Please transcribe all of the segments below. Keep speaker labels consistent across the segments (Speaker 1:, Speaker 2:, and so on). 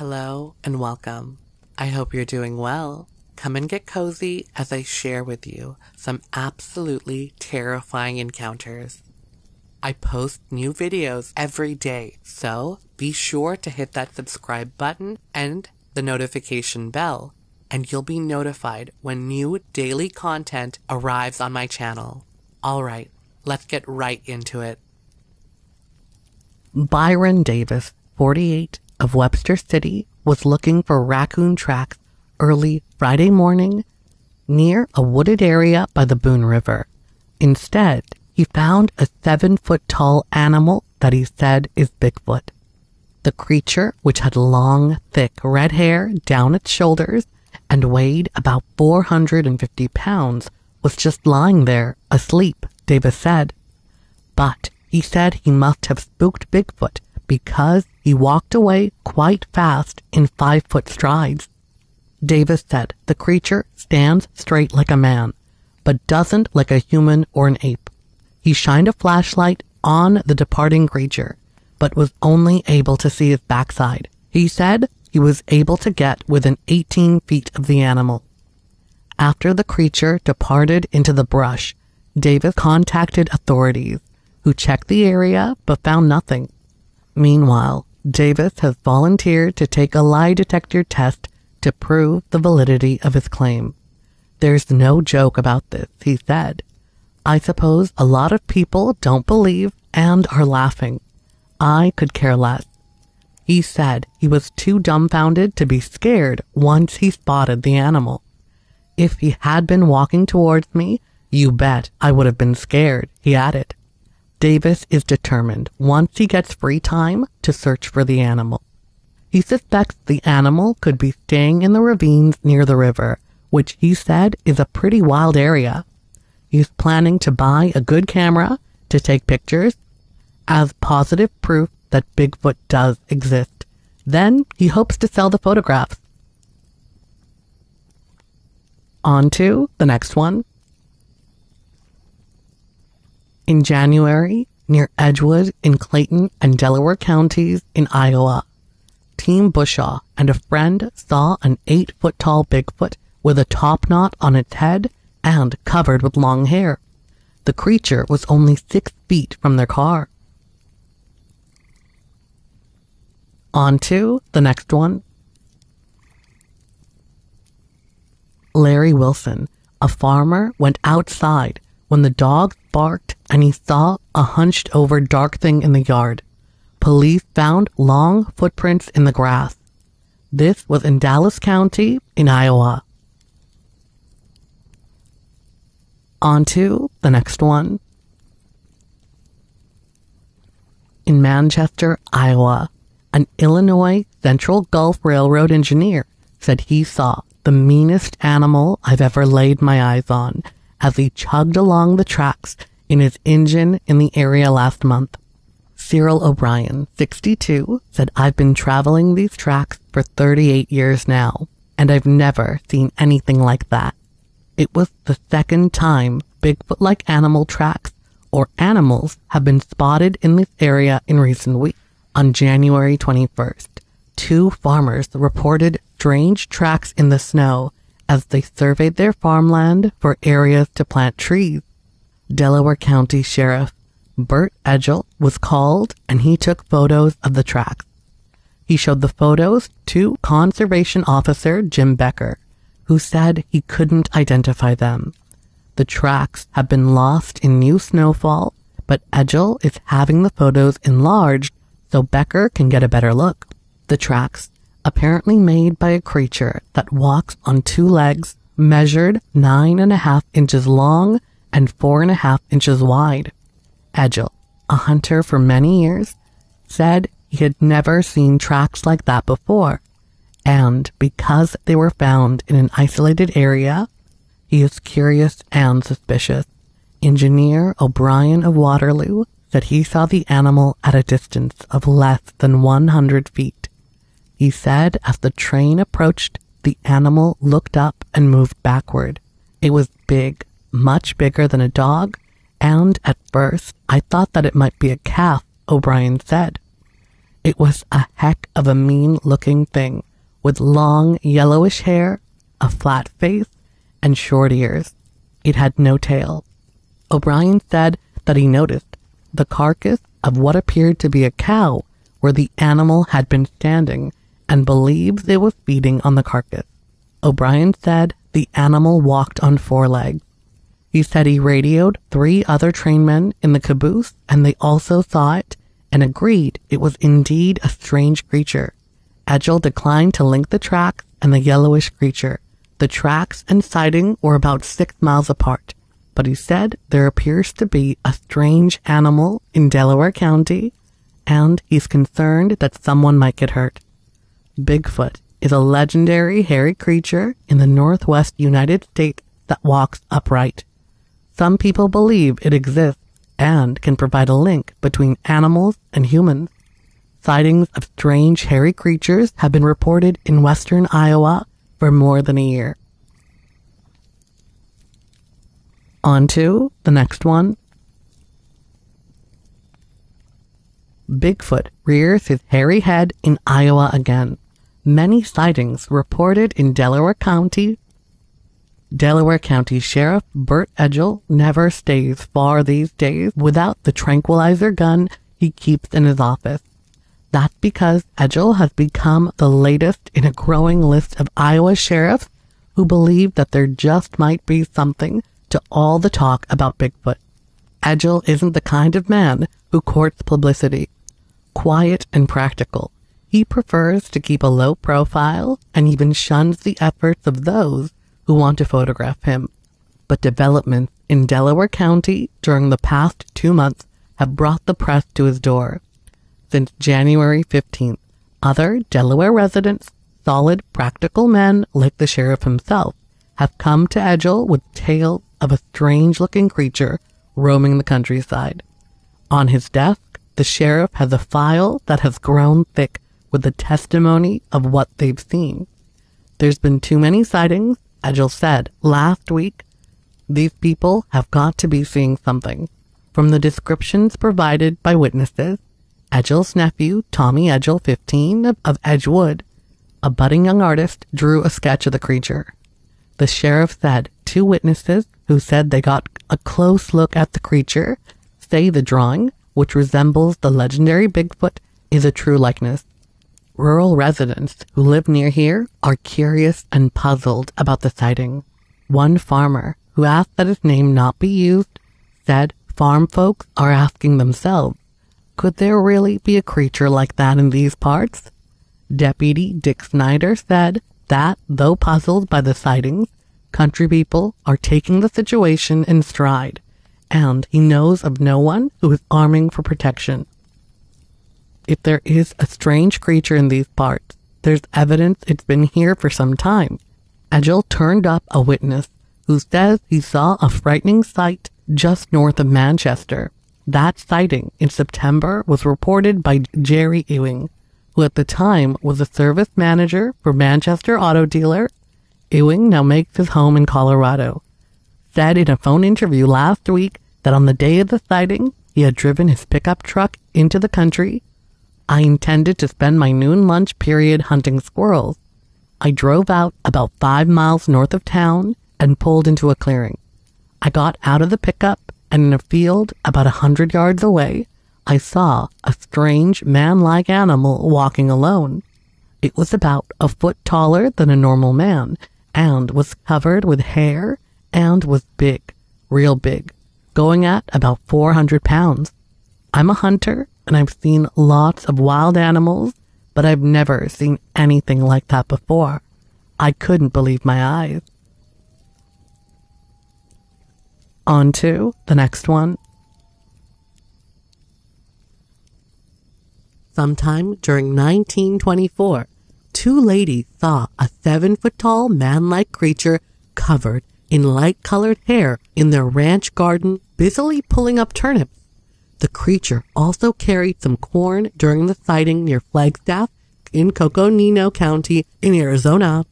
Speaker 1: Hello and welcome. I hope you're doing well. Come and get cozy as I share with you some absolutely terrifying encounters. I post new videos every day, so be sure to hit that subscribe button and the notification bell, and you'll be notified when new daily content arrives on my channel. Alright, let's get right into it. Byron Davis, 48, of Webster City, was looking for raccoon tracks early Friday morning near a wooded area by the Boone River. Instead, he found a seven foot tall animal that he said is Bigfoot. The creature, which had long, thick red hair down its shoulders and weighed about 450 pounds, was just lying there, asleep, Davis said. But he said he must have spooked Bigfoot because he walked away quite fast in five foot strides. Davis said the creature stands straight like a man, but doesn't like a human or an ape. He shined a flashlight on the departing creature, but was only able to see his backside. He said he was able to get within 18 feet of the animal. After the creature departed into the brush, Davis contacted authorities, who checked the area but found nothing. Meanwhile, Davis has volunteered to take a lie detector test to prove the validity of his claim. There's no joke about this, he said. I suppose a lot of people don't believe and are laughing. I could care less. He said he was too dumbfounded to be scared once he spotted the animal. If he had been walking towards me, you bet I would have been scared, he added. Davis is determined, once he gets free time, to search for the animal. He suspects the animal could be staying in the ravines near the river, which he said is a pretty wild area. He's planning to buy a good camera to take pictures as positive proof that Bigfoot does exist. Then he hopes to sell the photographs. On to the next one. In January, near Edgewood in Clayton and Delaware counties in Iowa, Team Bushaw and a friend saw an eight foot tall Bigfoot with a top knot on its head and covered with long hair. The creature was only six feet from their car. On to the next one. Larry Wilson, a farmer, went outside when the dog barked and he saw a hunched over dark thing in the yard. Police found long footprints in the grass. This was in Dallas County in Iowa. On to the next one. In Manchester, Iowa, an Illinois Central Gulf Railroad engineer said he saw the meanest animal I've ever laid my eyes on as he chugged along the tracks in his engine in the area last month. Cyril O'Brien, 62, said, I've been traveling these tracks for 38 years now, and I've never seen anything like that. It was the second time Bigfoot-like animal tracks or animals have been spotted in this area in recent weeks. On January 21st, two farmers reported strange tracks in the snow as they surveyed their farmland for areas to plant trees. Delaware County Sheriff Bert Edgel was called and he took photos of the tracks. He showed the photos to Conservation Officer Jim Becker, who said he couldn't identify them. The tracks have been lost in new snowfall, but Edgel is having the photos enlarged so Becker can get a better look. The tracks apparently made by a creature that walks on two legs, measured nine and a half inches long and four and a half inches wide. Edgell, a hunter for many years, said he had never seen tracks like that before, and because they were found in an isolated area, he is curious and suspicious. Engineer O'Brien of Waterloo said he saw the animal at a distance of less than 100 feet. He said as the train approached, the animal looked up and moved backward. It was big, much bigger than a dog, and at first I thought that it might be a calf, O'Brien said. It was a heck of a mean looking thing with long yellowish hair, a flat face, and short ears. It had no tail. O'Brien said that he noticed the carcass of what appeared to be a cow where the animal had been standing and believed it was feeding on the carcass. O'Brien said the animal walked on four legs. He said he radioed three other trainmen in the caboose and they also saw it and agreed it was indeed a strange creature. Edgell declined to link the tracks and the yellowish creature. The tracks and sighting were about six miles apart, but he said there appears to be a strange animal in Delaware County and he's concerned that someone might get hurt. Bigfoot is a legendary hairy creature in the northwest United States that walks upright. Some people believe it exists and can provide a link between animals and humans. Sightings of strange hairy creatures have been reported in western Iowa for more than a year. On to the next one. Bigfoot rears his hairy head in Iowa again. Many sightings reported in Delaware County. Delaware County Sheriff Bert Edgel never stays far these days without the tranquilizer gun he keeps in his office. That's because Edgel has become the latest in a growing list of Iowa sheriffs who believe that there just might be something to all the talk about Bigfoot. Edgel isn't the kind of man who courts publicity quiet and practical. He prefers to keep a low profile and even shuns the efforts of those who want to photograph him. But developments in Delaware County during the past two months have brought the press to his door. Since January 15th, other Delaware residents, solid, practical men like the sheriff himself, have come to Edgell with tales of a strange looking creature roaming the countryside. On his desk, the sheriff has a file that has grown thick with the testimony of what they've seen. There's been too many sightings, Edgell said last week. These people have got to be seeing something. From the descriptions provided by witnesses, Edgell's nephew, Tommy Edgell, 15, of Edgewood, a budding young artist, drew a sketch of the creature. The sheriff said two witnesses who said they got a close look at the creature say the drawing which resembles the legendary Bigfoot, is a true likeness. Rural residents who live near here are curious and puzzled about the sighting. One farmer, who asked that his name not be used, said farm folks are asking themselves, could there really be a creature like that in these parts? Deputy Dick Snyder said that, though puzzled by the sightings, country people are taking the situation in stride and he knows of no one who is arming for protection. If there is a strange creature in these parts, there's evidence it's been here for some time. Edgell turned up a witness who says he saw a frightening sight just north of Manchester. That sighting in September was reported by Jerry Ewing, who at the time was a service manager for Manchester Auto Dealer. Ewing now makes his home in Colorado said in a phone interview last week that on the day of the sighting, he had driven his pickup truck into the country. I intended to spend my noon lunch period hunting squirrels. I drove out about five miles north of town and pulled into a clearing. I got out of the pickup and in a field about a hundred yards away, I saw a strange man-like animal walking alone. It was about a foot taller than a normal man and was covered with hair and was big, real big, going at about 400 pounds. I'm a hunter and I've seen lots of wild animals, but I've never seen anything like that before. I couldn't believe my eyes. On to the next one. Sometime during 1924, two ladies saw a seven foot tall man like creature covered in light colored hair in their ranch garden busily pulling up turnips. The creature also carried some corn during the sighting near Flagstaff in Coconino County in Arizona.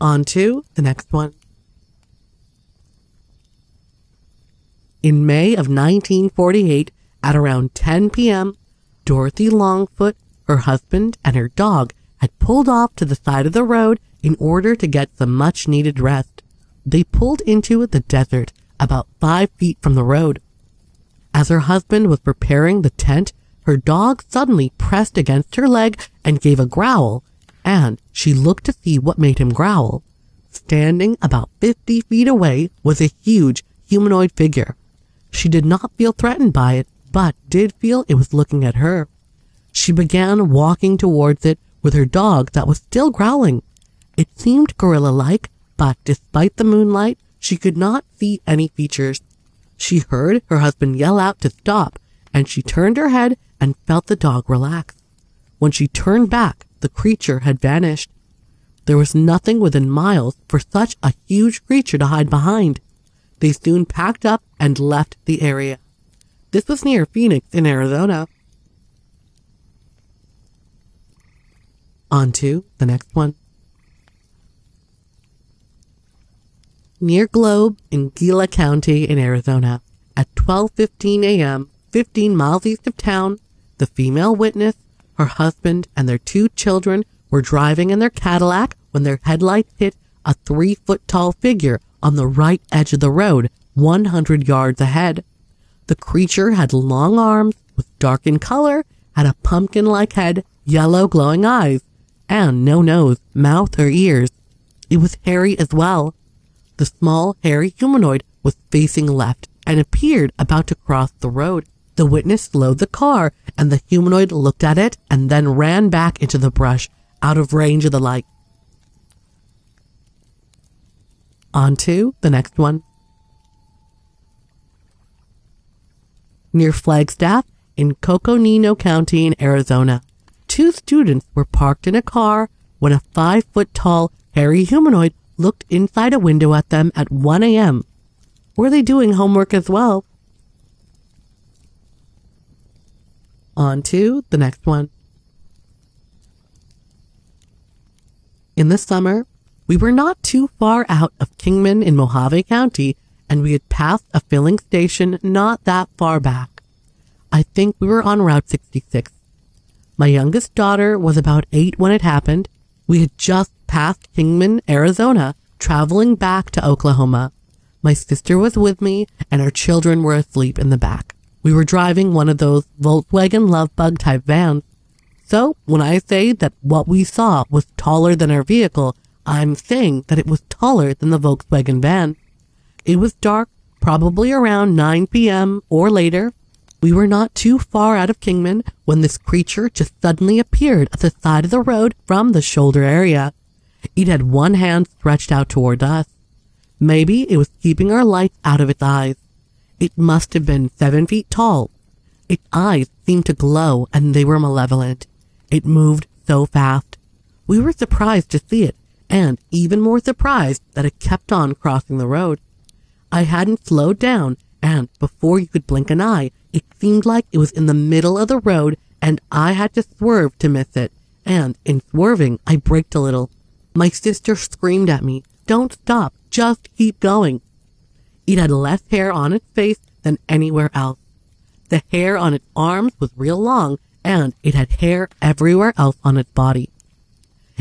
Speaker 1: On to the next one. In May of 1948, At around 10 p.m., Dorothy Longfoot, her husband, and her dog had pulled off to the side of the road in order to get some much needed rest. They pulled into the desert about five feet from the road. As her husband was preparing the tent, her dog suddenly pressed against her leg and gave a growl, and she looked to see what made him growl. Standing about 50 feet away was a huge humanoid figure. She did not feel threatened by it, but did feel it was looking at her. She began walking towards it with her dog that was still growling. It seemed gorilla-like, but despite the moonlight, she could not see any features. She heard her husband yell out to stop, and she turned her head and felt the dog relax. When she turned back, the creature had vanished. There was nothing within miles for such a huge creature to hide behind. They soon packed up and left the area. This was near Phoenix in Arizona. On to the next one. Near Globe in Gila County in Arizona, at 12:15 a.m., 15 miles east of town, the female witness, her husband, and their two children were driving in their Cadillac when their headlights hit a three foot tall figure on the right edge of the road, 100 yards ahead. The creature had long arms, was dark in color, had a pumpkin like head, yellow glowing eyes, and no nose, mouth, or ears. It was hairy as well. The small, hairy humanoid was facing left and appeared about to cross the road. The witness slowed the car, and the humanoid looked at it and then ran back into the brush, out of range of the light. On to the next one. Near Flagstaff in Coconino County in Arizona, two students were parked in a car when a five foot tall, hairy humanoid looked inside a window at them at 1 a.m. Were they doing homework as well? On to the next one. In the summer, we were not too far out of Kingman in Mohave County, and we had passed a filling station not that far back. I think we were on Route 66. My youngest daughter was about eight when it happened. We had just passed Kingman, Arizona, traveling back to Oklahoma. My sister was with me, and our children were asleep in the back. We were driving one of those Volkswagen Lovebug type vans. So when I say that what we saw was taller than our vehicle, I'm saying that it was taller than the Volkswagen van. It was dark, probably around 9 p.m. or later. We were not too far out of Kingman when this creature just suddenly appeared at the side of the road from the shoulder area. It had one hand stretched out toward us. Maybe it was keeping our light out of its eyes. It must have been seven feet tall. Its eyes seemed to glow and they were malevolent. It moved so fast. We were surprised to see it and even more surprised that it kept on crossing the road. I hadn't slowed down and before you could blink an eye, it seemed like it was in the middle of the road and I had to swerve to miss it. And in swerving, I braked a little. My sister screamed at me, don't stop, just keep going. It had less hair on its face than anywhere else. The hair on its arms was real long, and it had hair everywhere else on its body.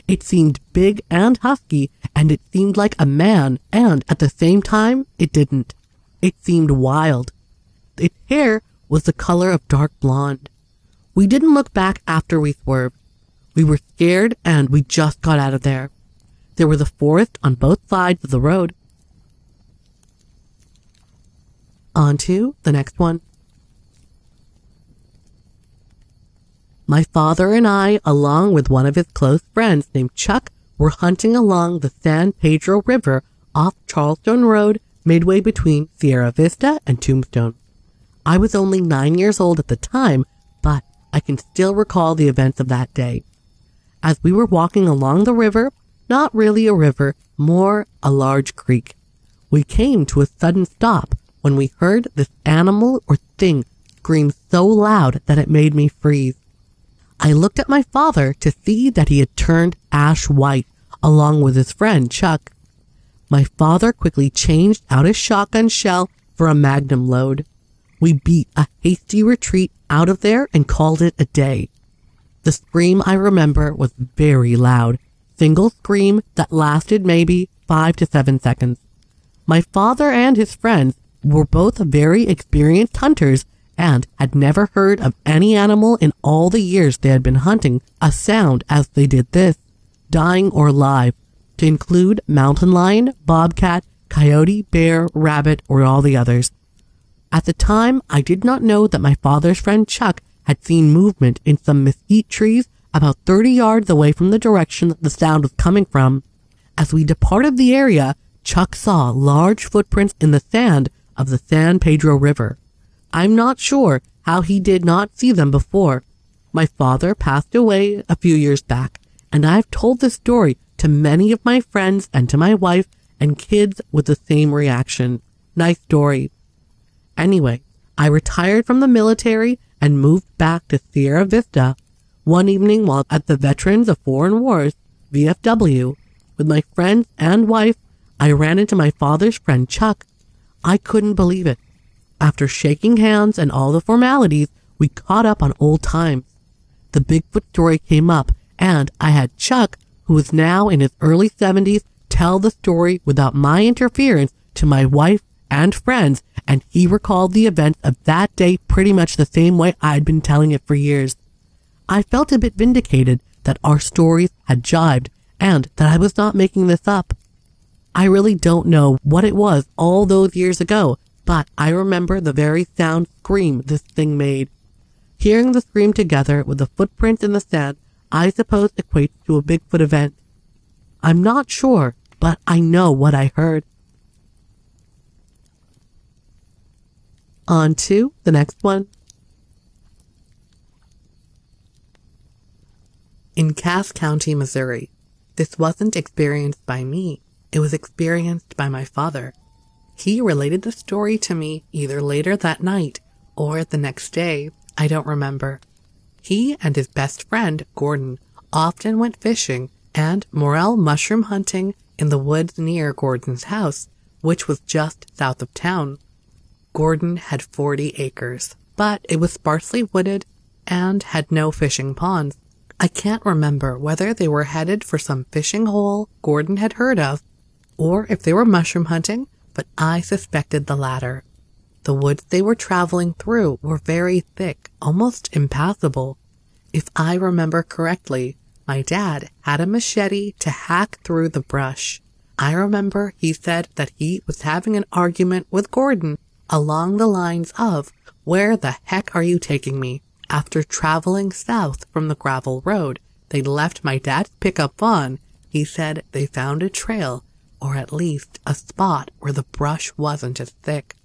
Speaker 1: It seemed big and husky, and it seemed like a man, and at the same time, it didn't. It seemed wild. Its hair was the color of dark blonde. We didn't look back after we swerved. We were scared, and we just got out of there. There were the forest on both sides of the road. On to the next one. My father and I, along with one of his close friends named Chuck, were hunting along the San Pedro River off Charleston Road, midway between Sierra Vista and Tombstone. I was only nine years old at the time, but I can still recall the events of that day. As we were walking along the river, not really a river, more a large creek, we came to a sudden stop when we heard this animal or thing scream so loud that it made me freeze. I looked at my father to see that he had turned ash white along with his friend Chuck. My father quickly changed out his shotgun shell for a magnum load. we beat a hasty retreat out of there and called it a day. The scream I remember was very loud, single scream that lasted maybe five to seven seconds. My father and his friends were both very experienced hunters and had never heard of any animal in all the years they had been hunting a sound as they did this, dying or alive, to include mountain lion, bobcat, coyote, bear, rabbit, or all the others. At the time, I did not know that my father's friend Chuck had seen movement in some mesquite trees about 30 yards away from the direction the sound was coming from. As we departed the area, Chuck saw large footprints in the sand of the San Pedro River. I'm not sure how he did not see them before. My father passed away a few years back, and I've told this story to many of my friends and to my wife and kids with the same reaction. Nice story. Anyway, I retired from the military and moved back to Sierra Vista. One evening while at the Veterans of Foreign Wars, VFW, with my friends and wife, I ran into my father's friend Chuck. I couldn't believe it. After shaking hands and all the formalities, we caught up on old times. The Bigfoot story came up, and I had Chuck, who is now in his early 70s, tell the story without my interference to my wife and friends, and he recalled the events of that day pretty much the same way I'd been telling it for years. I felt a bit vindicated that our stories had jibed and that I was not making this up. I really don't know what it was all those years ago, but I remember the very sound scream this thing made. Hearing the scream together with the footprint in the sand, I suppose equates to a Bigfoot event. I'm not sure, but I know what I heard. On to the next one. In Cass County, Missouri. This wasn't experienced by me. It was experienced by my father. He related the story to me either later that night or the next day. I don't remember. He and his best friend, Gordon, often went fishing and morel mushroom hunting in the woods near Gordon's house, which was just south of town. Gordon had 40 acres, but it was sparsely wooded and had no fishing ponds. I can't remember whether they were headed for some fishing hole Gordon had heard of or if they were mushroom hunting, but I suspected the latter. The woods they were traveling through were very thick, almost impassable. If I remember correctly, my dad had a machete to hack through the brush. I remember he said that he was having an argument with Gordon along the lines of, Where the heck are you taking me? After traveling south from the gravel road, they left my dad's pickup on. He said they found a trail or at least a spot where the brush wasn't as thick.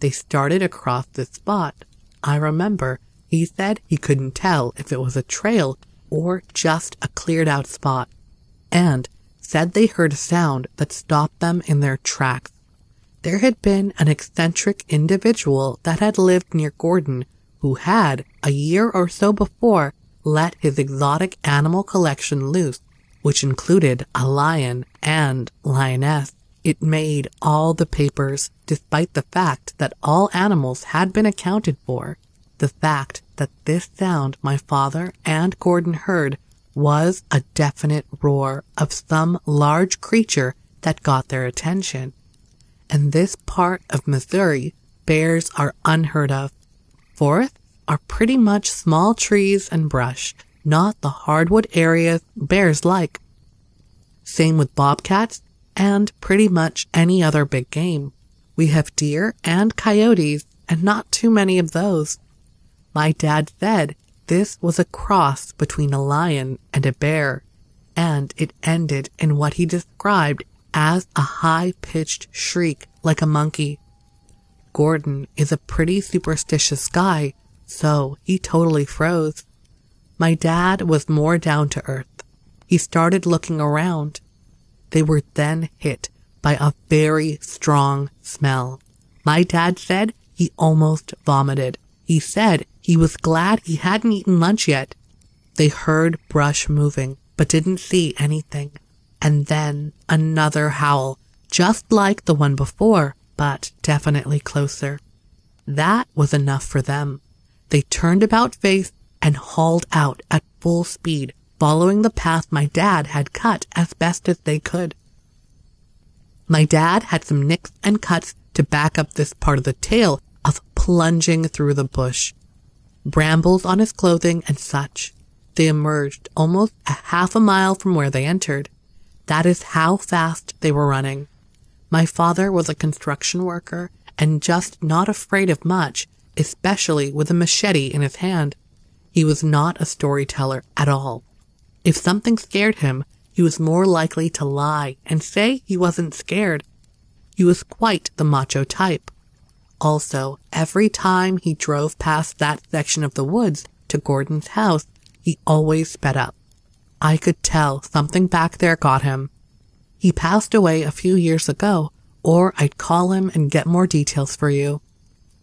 Speaker 1: They started across this spot. I remember he said he couldn't tell if it was a trail or just a cleared out spot, and said they heard a sound that stopped them in their tracks. There had been an eccentric individual that had lived near Gordon who had, a year or so before, let his exotic animal collection loose which included a lion and lioness. It made all the papers, despite the fact that all animals had been accounted for. The fact that this sound my father and Gordon heard was a definite roar of some large creature that got their attention. And this part of Missouri, bears are unheard of. Forests are pretty much small trees and brush not the hardwood areas bears like. Same with bobcats and pretty much any other big game. We have deer and coyotes and not too many of those. My dad said this was a cross between a lion and a bear, and it ended in what he described as a high pitched shriek like a monkey. Gordon is a pretty superstitious guy, so he totally froze. My dad was more down to earth. He started looking around. They were then hit by a very strong smell. My dad said he almost vomited. He said he was glad he hadn't eaten lunch yet. They heard brush moving, but didn't see anything. And then another howl, just like the one before, but definitely closer. That was enough for them. They turned about face and hauled out at full speed, following the path my dad had cut as best as they could. My dad had some nicks and cuts to back up this part of the tale of plunging through the bush. Brambles on his clothing and such. They emerged almost a half a mile from where they entered. That is how fast they were running. My father was a construction worker and just not afraid of much, especially with a machete in his hand. He was not a storyteller at all. If something scared him, he was more likely to lie and say he wasn't scared. He was quite the macho type. Also, every time he drove past that section of the woods to Gordon's house, he always sped up. I could tell something back there got him. He passed away a few years ago, or I'd call him and get more details for you.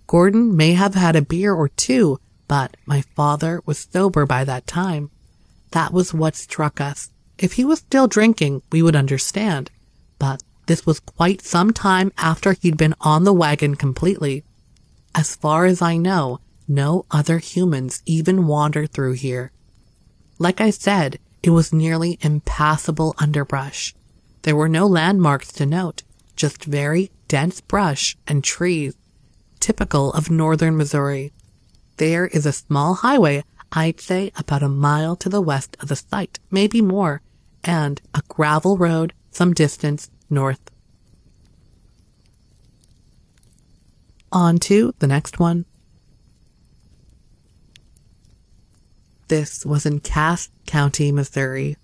Speaker 1: Gordon may have had a beer or two, but my father was sober by that time. That was what struck us. If he was still drinking, we would understand. But this was quite some time after he'd been on the wagon completely. As far as I know, no other humans even wandered through here. Like I said, it was nearly impassable underbrush. There were no landmarks to note, just very dense brush and trees, typical of northern Missouri. There is a small highway, I'd say about a mile to the west of the site, maybe more, and a gravel road some distance north. On to the next one. This was in Cass County, Missouri.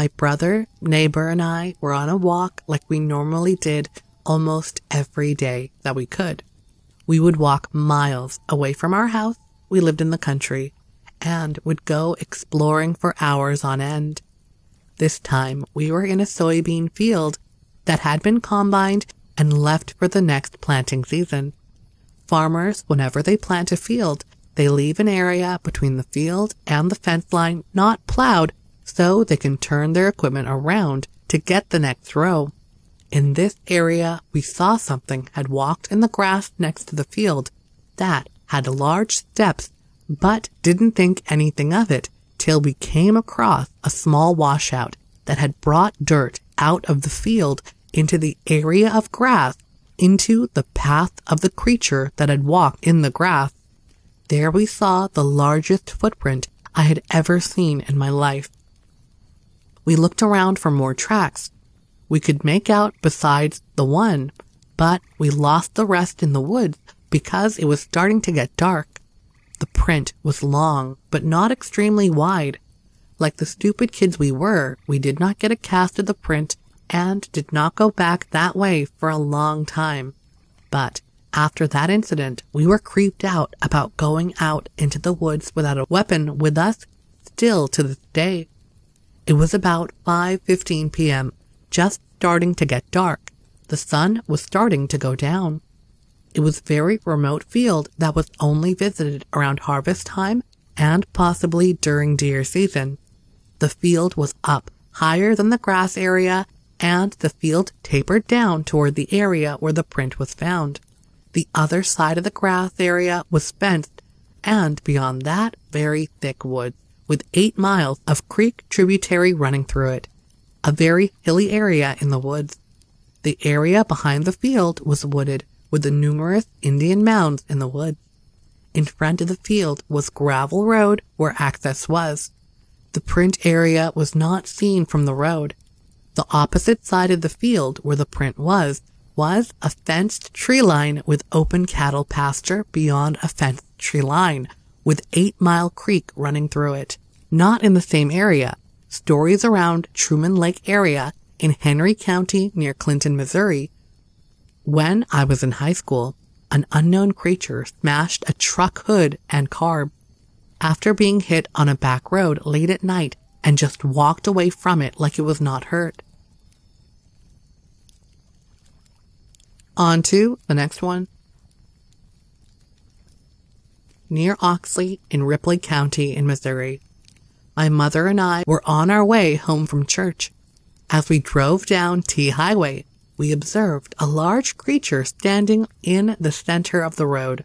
Speaker 1: My brother, neighbor, and I were on a walk like we normally did almost every day that we could. We would walk miles away from our house. We lived in the country and would go exploring for hours on end. This time we were in a soybean field that had been combined and left for the next planting season. Farmers, whenever they plant a field, they leave an area between the field and the fence line not plowed so they can turn their equipment around to get the next throw. In this area, we saw something had walked in the grass next to the field that had large steps, but didn't think anything of it till we came across a small washout that had brought dirt out of the field into the area of grass into the path of the creature that had walked in the grass. There we saw the largest footprint I had ever seen in my life. We looked around for more tracks. We could make out besides the one, but we lost the rest in the woods because it was starting to get dark. The print was long, but not extremely wide. Like the stupid kids we were, we did not get a cast of the print and did not go back that way for a long time. But after that incident, we were creeped out about going out into the woods without a weapon with us still to this day. It was about 5:15 p.m., just starting to get dark. The sun was starting to go down. It was very remote field that was only visited around harvest time and possibly during deer season. The field was up higher than the grass area and the field tapered down toward the area where the print was found. The other side of the grass area was fenced, and beyond that, very thick woods, with eight miles of creek tributary running through it. A very hilly area in the woods. The area behind the field was wooded, with the numerous Indian mounds in the woods. In front of the field was gravel road where access was. The print area was not seen from the road. The opposite side of the field where the print was was a fenced tree line with open cattle pasture beyond a fenced tree line, with Eight Mile Creek running through it. Not in the same area. Stories around Truman Lake area in Henry County near Clinton, Missouri. When I was in high school, an unknown creature smashed a truck hood and carb. After being hit on a back road late at night and just walked away from it like it was not hurt. On to the next one. Near Oxley in Ripley County in Missouri. My mother and I were on our way home from church. As we drove down T Highway, we observed a large creature standing in the center of the road.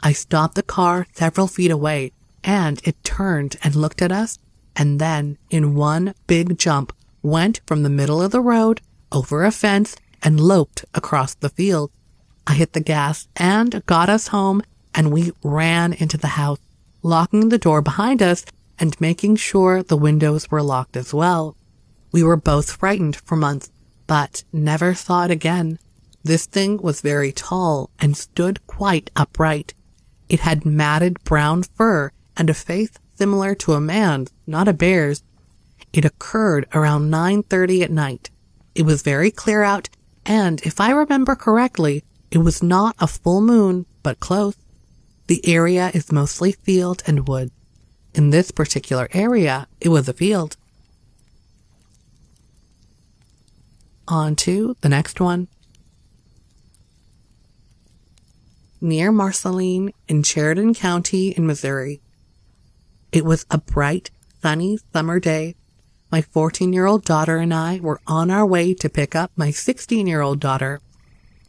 Speaker 1: I stopped the car several feet away and it turned and looked at us and then in one big jump went from the middle of the road over a fence and loped across the field. I hit the gas and got us home and we ran into the house, locking the door behind us and making sure the windows were locked as well. We were both frightened for months, but never saw it again. This thing was very tall and stood quite upright. It had matted brown fur and a face similar to a man's, not a bear's. It occurred around 9.30 at night. It was very clear out, and if I remember correctly, it was not a full moon, but close. The area is mostly field and wood. In this particular area, it was a field. On to the next one. Near Marceline in Sheridan County in Missouri. It was a bright, sunny summer day. My 14 year old daughter and I were on our way to pick up my 16 year old daughter.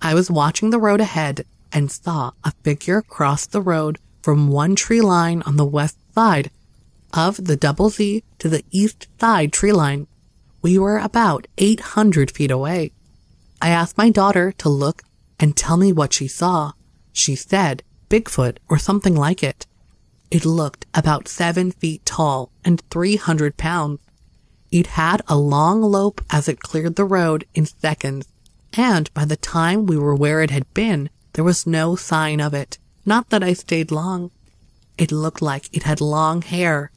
Speaker 1: I was watching the road ahead and saw a figure cross the road from one tree line on the west side of the double Z to the east side tree line. We were about 800 feet away. I asked my daughter to look and tell me what she saw. She said Bigfoot or something like it. It looked about seven feet tall and 300 pounds. It had a long lope as it cleared the road in seconds, and by the time we were where it had been, there was no sign of it. Not that I stayed long. It looked like it had long hair.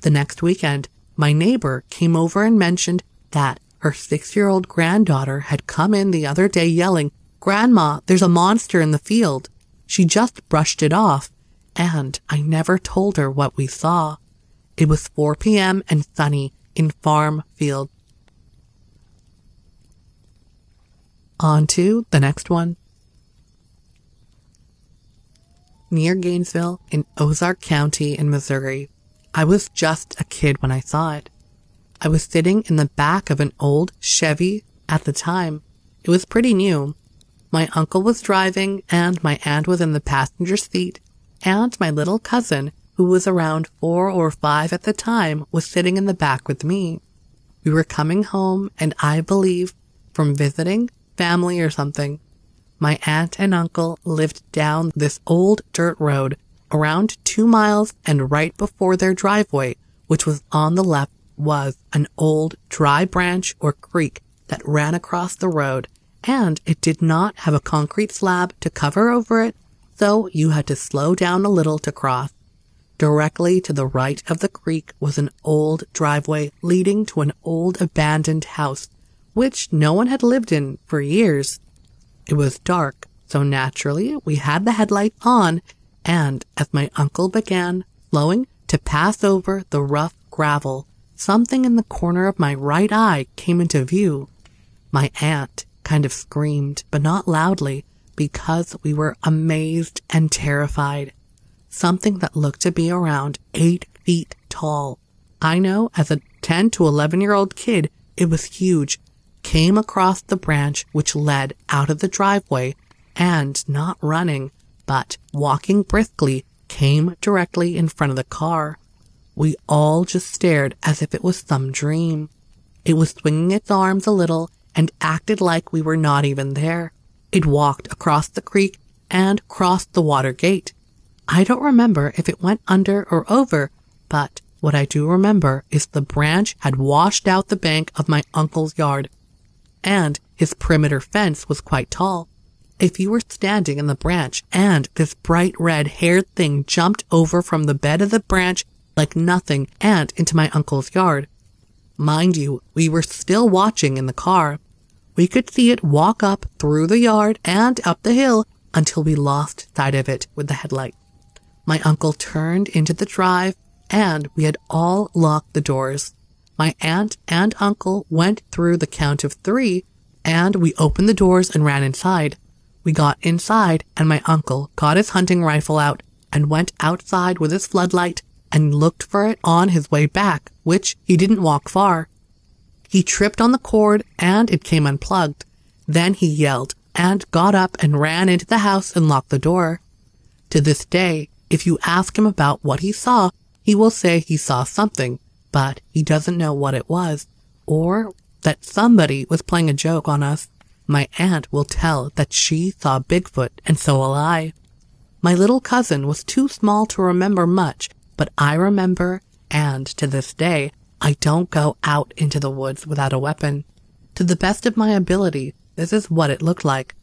Speaker 1: The next weekend, my neighbor came over and mentioned that her six year old granddaughter had come in the other day yelling, Grandma, there's a monster in the field. She just brushed it off, and I never told her what we saw. It was 4 p.m. and sunny in Farm Field. On to the next one. Near Gainesville in Ozark County in Missouri. I was just a kid when I saw it. I was sitting in the back of an old Chevy at the time. It was pretty new. My uncle was driving and my aunt was in the passenger seat and my little cousin, who was around four or five at the time, was sitting in the back with me. We were coming home and I believe from visiting family or something. My aunt and uncle lived down this old dirt road around two miles and right before their driveway, which was on the left, was an old dry branch or creek that ran across the road and it did not have a concrete slab to cover over it so you had to slow down a little to cross. Directly to the right of the creek was an old driveway leading to an old abandoned house, which no one had lived in for years. It was dark, so naturally we had the headlight on, and as my uncle began slowing to pass over the rough gravel, something in the corner of my right eye came into view. My aunt kind of screamed, but not loudly, because we were amazed and terrified. Something that looked to be around eight feet tall. I know as a 10 to 11 year old kid, it was huge, came across the branch which led out of the driveway and not running, but walking briskly came directly in front of the car. We all just stared as if it was some dream. It was swinging its arms a little and acted like we were not even there. It walked across the creek and crossed the water gate. I don't remember if it went under or over, but what I do remember is the branch had washed out the bank of my uncle's yard, and his perimeter fence was quite tall. If you were standing in the branch and this bright red haired thing jumped over from the bed of the branch like nothing and into my uncle's yard. Mind you, we were still watching in the car, we could see it walk up through the yard and up the hill until we lost sight of it with the headlight. My uncle turned into the drive and we had all locked the doors. My aunt and uncle went through the count of three and we opened the doors and ran inside. We got inside and my uncle got his hunting rifle out and went outside with his floodlight and looked for it on his way back, which he didn't walk far. He tripped on the cord and it came unplugged. Then he yelled and got up and ran into the house and locked the door. To this day, if you ask him about what he saw, he will say he saw something, but he doesn't know what it was, or that somebody was playing a joke on us. My aunt will tell that she saw Bigfoot, and so will I. My little cousin was too small to remember much, but I remember, and to this day, I don't go out into the woods without a weapon. To the best of my ability, this is what it looked like.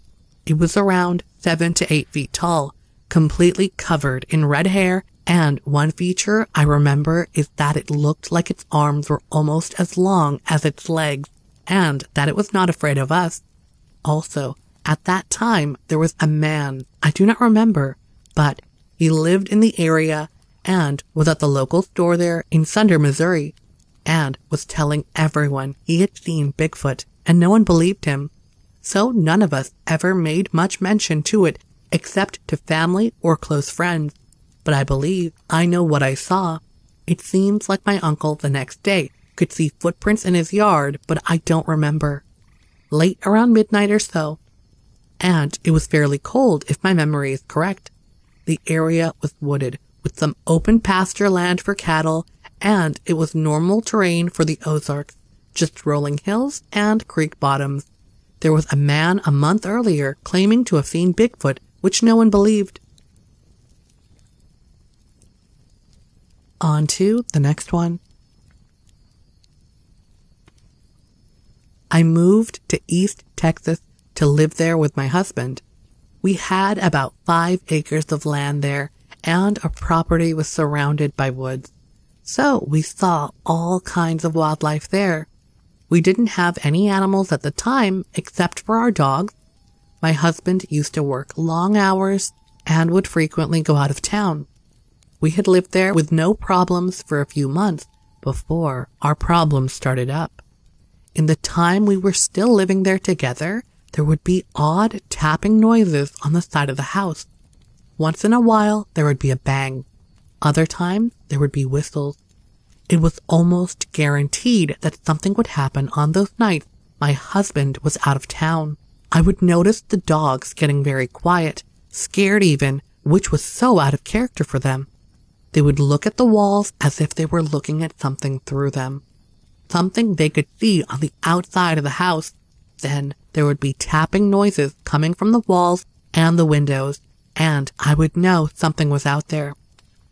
Speaker 1: It was around seven to eight feet tall, completely covered in red hair, and one feature I remember is that it looked like its arms were almost as long as its legs, and that it was not afraid of us. Also, at that time, there was a man, I do not remember, but he lived in the area and was at the local store there in Sunder, Missouri, and was telling everyone he had seen Bigfoot, and no one believed him. So none of us ever made much mention to it except to family or close friends. But I believe I know what I saw. It seems like my uncle the next day could see footprints in his yard, but I don't remember. Late around midnight or so. And it was fairly cold if my memory is correct. The area was wooded with some open pasture land for cattle and it was normal terrain for the Ozarks, just rolling hills and creek bottoms. There was a man a month earlier claiming to have seen Bigfoot, which no one believed. On to the next one. I moved to East Texas to live there with my husband. We had about five acres of land there, and our property was surrounded by woods. So we saw all kinds of wildlife there. We didn't have any animals at the time except for our dogs. My husband used to work long hours and would frequently go out of town. We had lived there with no problems for a few months before our problems started up. In the time we were still living there together, there would be odd tapping noises on the side of the house. Once in a while, there would be a bang. Other times, there would be whistles. It was almost guaranteed that something would happen on those nights my husband was out of town. I would notice the dogs getting very quiet, scared even, which was so out of character for them. They would look at the walls as if they were looking at something through them. Something they could see on the outside of the house. Then there would be tapping noises coming from the walls and the windows, and I would know something was out there.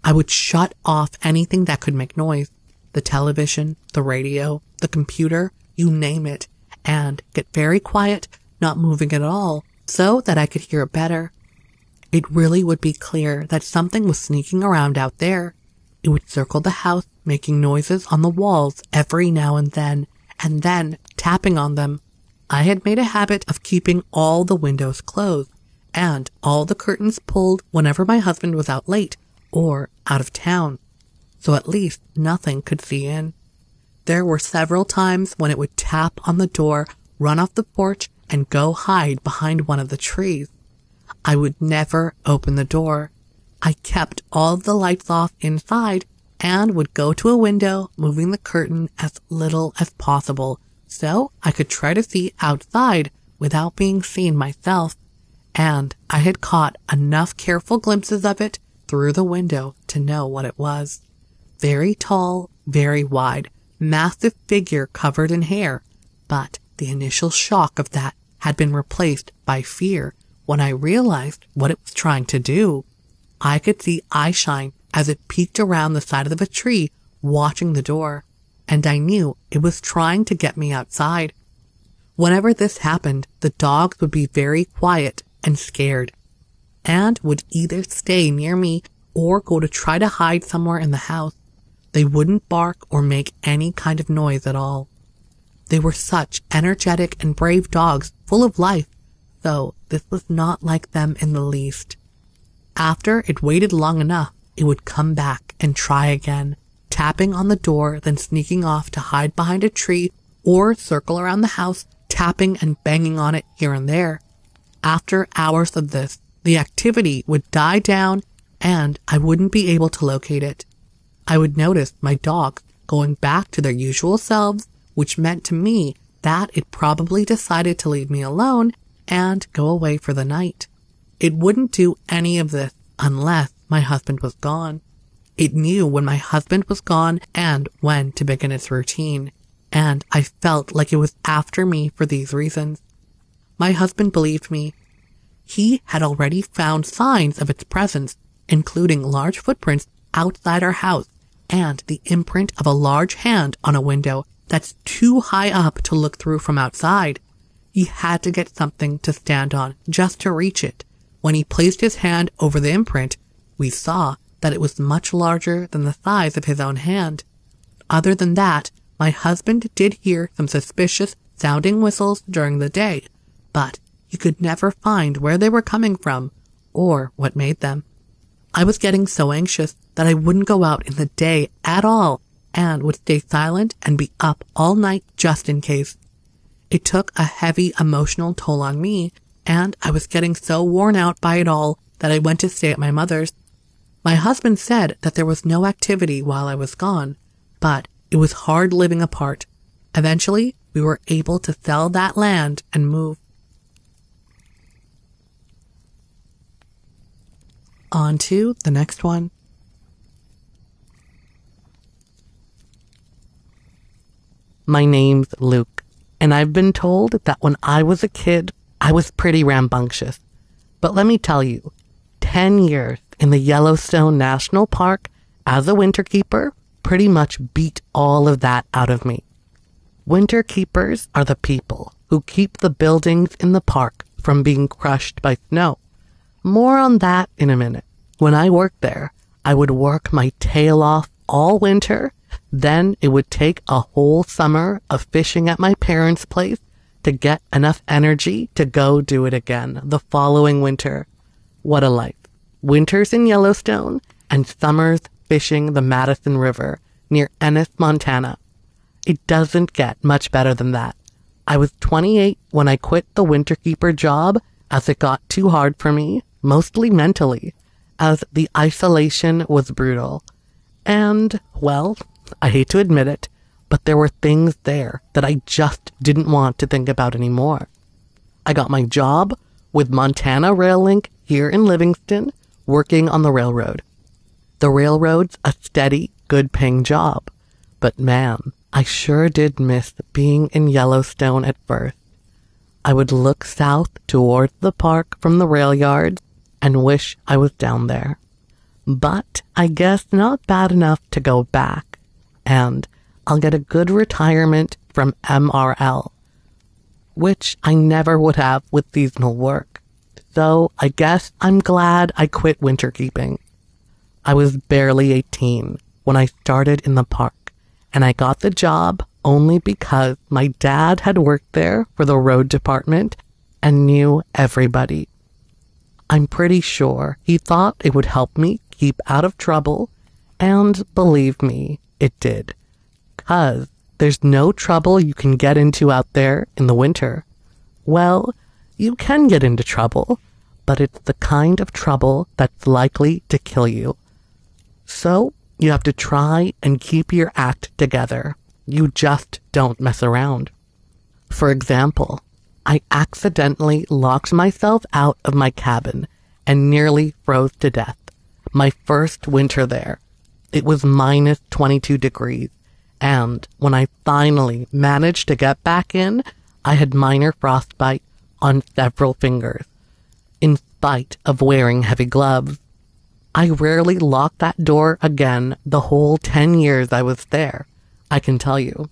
Speaker 1: I would shut off anything that could make noise the television, the radio, the computer, you name it, and get very quiet, not moving at all, so that I could hear better. It really would be clear that something was sneaking around out there. It would circle the house, making noises on the walls every now and then, and then tapping on them. I had made a habit of keeping all the windows closed and all the curtains pulled whenever my husband was out late or out of town, so at least nothing could see in. There were several times when it would tap on the door, run off the porch, and go hide behind one of the trees. I would never open the door. I kept all the lights off inside and would go to a window, moving the curtain as little as possible so I could try to see outside without being seen myself. And I had caught enough careful glimpses of it through the window to know what it was. Very tall, very wide, massive figure covered in hair, but the initial shock of that had been replaced by fear when I realized what it was trying to do. I could see Eyeshine as it peeked around the side of the tree, watching the door, and I knew it was trying to get me outside. Whenever this happened, the dogs would be very quiet and scared and would either stay near me or go to try to hide somewhere in the house. They wouldn't bark or make any kind of noise at all. They were such energetic and brave dogs, full of life, though this was not like them in the least. After it waited long enough, it would come back and try again, tapping on the door, then sneaking off to hide behind a tree or circle around the house, tapping and banging on it here and there. After hours of this, the activity would die down and I wouldn't be able to locate it. I would notice my dog going back to their usual selves, which meant to me that it probably decided to leave me alone and go away for the night. It wouldn't do any of this unless my husband was gone. It knew when my husband was gone and when to begin its routine, and I felt like it was after me for these reasons. My husband believed me. He had already found signs of its presence, including large footprints outside our house and the imprint of a large hand on a window that's too high up to look through from outside. He had to get something to stand on just to reach it. When he placed his hand over the imprint, we saw that it was much larger than the size of his own hand. Other than that, my husband did hear some suspicious sounding whistles during the day, but he could never find where they were coming from or what made them. I was getting so anxious that I wouldn't go out in the day at all and would stay silent and be up all night just in case. It took a heavy emotional toll on me, and I was getting so worn out by it all that I went to stay at my mother's. My husband said that there was no activity while I was gone, but it was hard living apart. Eventually, we were able to sell that land and move. On to the next one. My name's Luke, and I've been told that when I was a kid, I was pretty rambunctious. But let me tell you, 10 years in the Yellowstone National Park as a winter keeper pretty much beat all of that out of me. Winter keepers are the people who keep the buildings in the park from being crushed by snow. More on that in a minute. When I worked there, I would work my tail off all winter then it would take a whole summer of fishing at my parents' place to get enough energy to go do it again the following winter. What a life. Winters in Yellowstone and summers fishing the Madison River near Ennis, Montana. It doesn't get much better than that. I was 28 when I quit the winter keeper job as it got too hard for me, mostly mentally, as the isolation was brutal. And, well, I hate to admit it, but there were things there that I just didn't want to think about anymore. I got my job with Montana Rail Link here in Livingston, working on the railroad. The railroad's a steady, good paying job, but man, I sure did miss being in Yellowstone at first. I would look south towards the park from the rail yard and wish I was down there. But I guess not bad enough to go back and I'll get a good retirement from MRL, which I never would have with seasonal work. So I guess I'm glad I quit winter keeping. I was barely 18 when I started in the park, and I got the job only because my dad had worked there for the road department and knew everybody. I'm pretty sure he thought it would help me keep out of trouble, and believe me, it did. Cause there's no trouble you can get into out there in the winter. Well, you can get into trouble, but it's the kind of trouble that's likely to kill you. So you have to try and keep your act together. You just don't mess around. For example, I accidentally locked myself out of my cabin and nearly froze to death. My first winter there it was minus 22 degrees. And when I finally managed to get back in, I had minor frostbite on several fingers, in spite of wearing heavy gloves. I rarely locked that door again the whole 10 years I was there, I can tell you.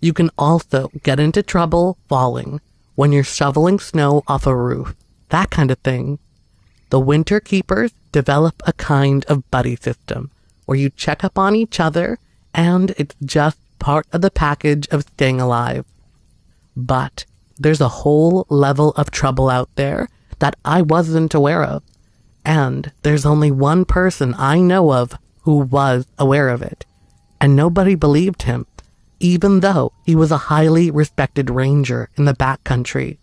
Speaker 1: You can also get into trouble falling when you're shoveling snow off a roof, that kind of thing. The winter keepers develop a kind of buddy system where you check up on each other and it's just part of the package of staying alive. But there's a whole level of trouble out there that I wasn't aware of. And there's only one person I know of who was aware of it. And nobody believed him, even though he was a highly respected ranger in the backcountry.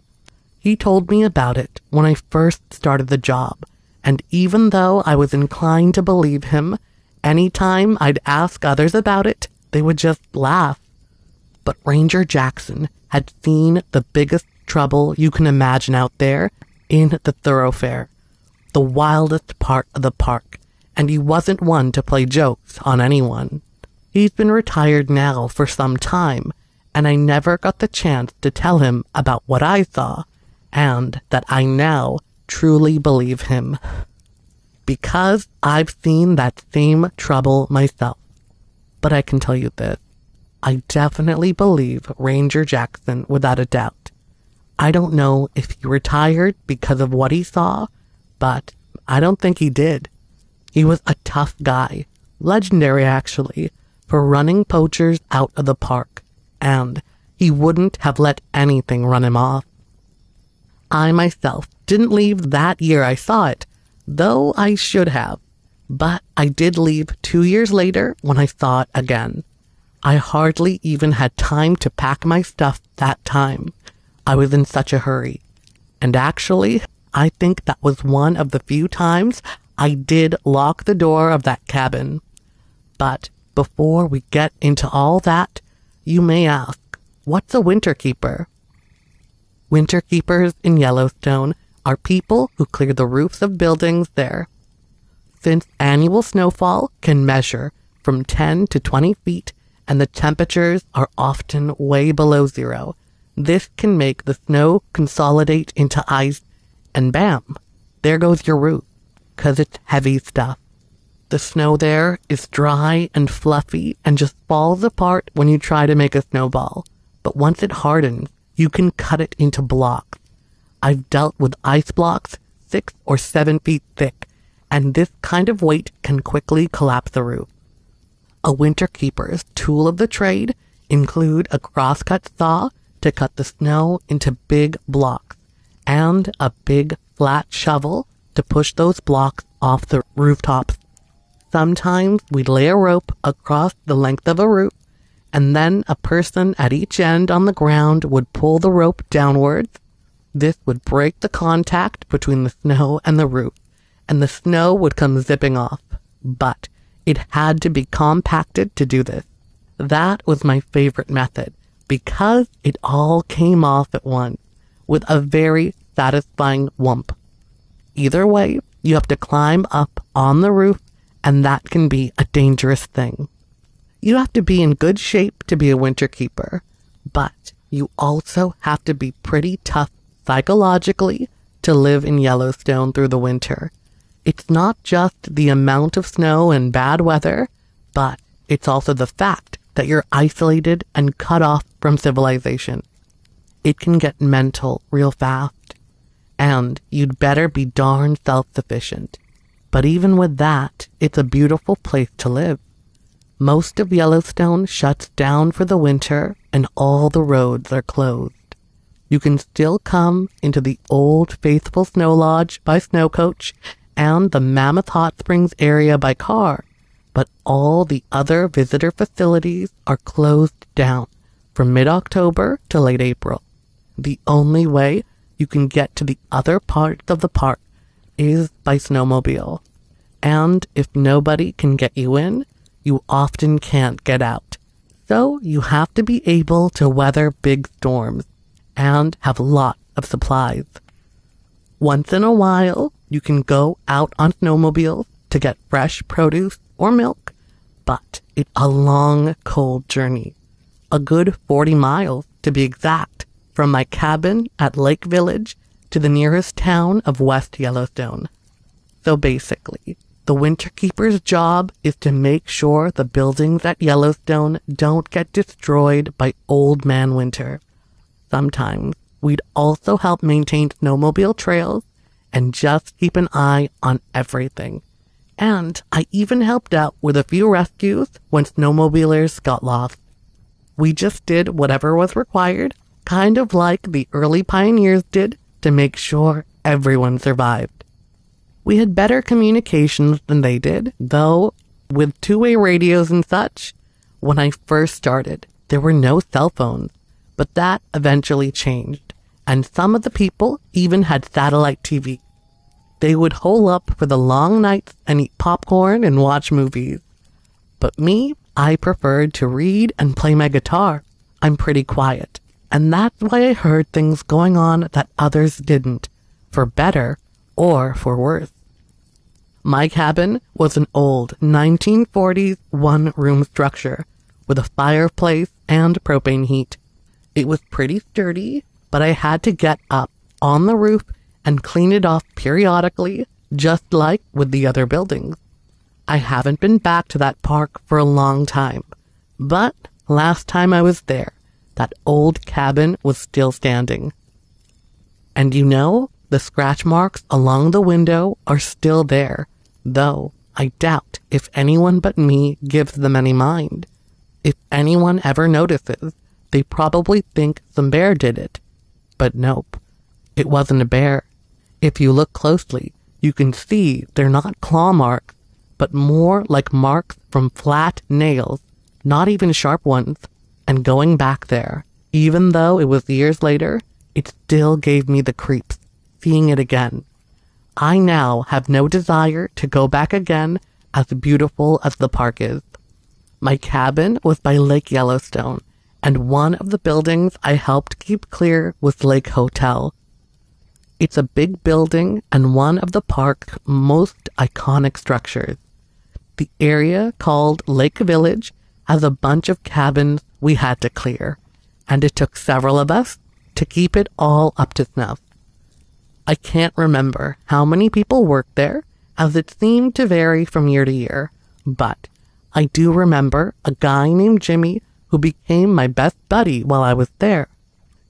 Speaker 1: He told me about it when I first started the job, and even though I was inclined to believe him, Anytime I'd ask others about it, they would just laugh. But Ranger Jackson had seen the biggest trouble you can imagine out there in the Thorofare. the wildest part of the park, and he wasn't one to play jokes on anyone. He's been retired now for some time, and I never got the chance to tell him about what I saw, and that I now truly believe him. Because I've seen that same trouble myself. But I can tell you this I definitely believe Ranger Jackson without a doubt. I don't know if he retired because of what he saw, but I don't think he did. He was a tough guy, legendary actually, for running poachers out of the park, and he wouldn't have let anything run him off. I myself didn't leave that year I saw it, though I should have. But I did leave two years later when I thought again. I hardly even had time to pack my stuff that time. I was in such a hurry. And actually, I think that was one of the few times I did lock the door of that cabin. But before we get into all that, you may ask, what's a winter keeper? Winter keepers in Yellowstone are people who clear the roofs of buildings there. Since annual snowfall can measure from 10 to 20 feet and the temperatures are often way below zero, this can make the snow consolidate into ice and bam, there goes your roof, cause it's heavy stuff. The snow there is dry and fluffy and just falls apart when you try to make a snowball. But once it hardens, you can cut it into blocks. I've dealt with ice blocks six or seven feet thick, and this kind of weight can quickly collapse the roof. A winter keeper's tool of the trade include a crosscut saw to cut the snow into big blocks and a big flat shovel to push those blocks off the rooftops Sometimes we'd lay a rope across the length of a roof, and then a person at each end on the ground would pull the rope downwards. This would break the contact between the snow and the roof, and the snow would come zipping off. But it had to be compacted to do this. That was my favorite method because it all came off at once with a very satisfying whump. Either way, you have to climb up on the roof and that can be a dangerous thing. You have to be in good shape to be a winter keeper, but you also have to be pretty tough psychologically to live in Yellowstone through the winter. It's not just the amount of snow and bad weather, but it's also the fact that you're isolated and cut off from civilization. It can get mental real fast, and you'd better be darn self sufficient. But even with that, it's a beautiful place to live. Most of Yellowstone shuts down for the winter and all the roads are closed. You can still come into the old faithful snow lodge by snow coach and the Mammoth Hot Springs area by car, but all the other visitor facilities are closed down from mid-October to late April. The only way you can get to the other parts of the park is by snowmobile. And if nobody can get you in, you often can't get out. So you have to be able to weather big storms and have a lot of supplies. Once in a while, you can go out on snowmobiles to get fresh produce or milk, but it's a long, cold journey. A good 40 miles to be exact from my cabin at Lake Village to the nearest town of West Yellowstone. So basically, the winter keeper's job is to make sure the buildings at Yellowstone don't get destroyed by Old Man Winter. Sometimes we'd also help maintain snowmobile trails and just keep an eye on everything. And I even helped out with a few rescues when snowmobilers got lost. We just did whatever was required, kind of like the early pioneers did to make sure everyone survived. We had better communications than they did, though with two-way radios and such, when I first started, there were no cell phones, but that eventually changed, and some of the people even had satellite TV. They would hole up for the long nights and eat popcorn and watch movies. But me, I preferred to read and play my guitar. I'm pretty quiet. And that's why I heard things going on that others didn't, for better or for worse. My cabin was an old 1940s one room structure with a fireplace and propane heat. It was pretty sturdy, but I had to get up on the roof and clean it off periodically, just like with the other buildings. I haven't been back to that park for a long time, but last time I was there, that old cabin was still standing. And you know, the scratch marks along the window are still there, though I doubt if anyone but me gives them any mind. If anyone ever notices, they probably think the bear did it. But nope, it wasn't a bear. If you look closely, you can see they're not claw marks, but more like marks from flat nails, not even sharp ones. And going back there, even though it was years later, it still gave me the creeps, seeing it again. I now have no desire to go back again as beautiful as the park is. My cabin was by Lake Yellowstone, and one of the buildings I helped keep clear was Lake Hotel. It's a big building and one of the park's most iconic structures. The area called Lake Village has a bunch of cabins we had to clear, and it took several of us to keep it all up to snuff. I can't remember how many people worked there, as it seemed to vary from year to year, but I do remember a guy named Jimmy who became my best buddy while I was there.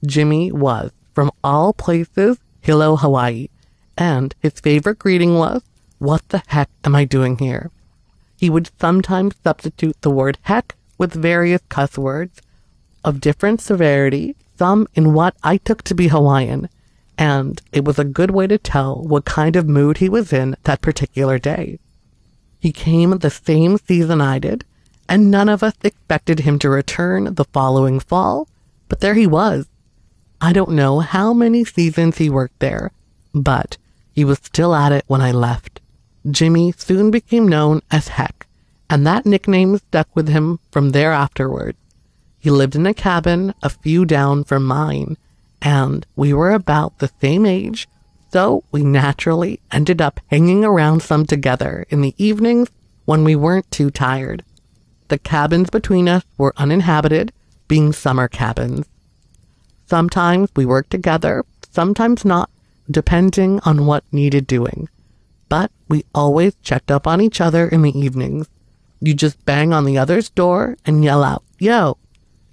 Speaker 1: Jimmy was, from all places, Hilo, Hawaii, and his favorite greeting was, What the heck am I doing here? He would sometimes substitute the word heck with various cuss words of different severity, some in what I took to be Hawaiian, and it was a good way to tell what kind of mood he was in that particular day. He came the same season I did, and none of us expected him to return the following fall, but there he was. I don't know how many seasons he worked there, but he was still at it when I left. Jimmy soon became known as Heck, and that nickname stuck with him from there afterward. He lived in a cabin a few down from mine, and we were about the same age so we naturally ended up hanging around some together in the evenings when we weren't too tired. The cabins between us were uninhabited, being summer cabins. Sometimes we worked together, sometimes not, depending on what needed doing. But we always checked up on each other in the evenings. You just bang on the other's door and yell out, yo.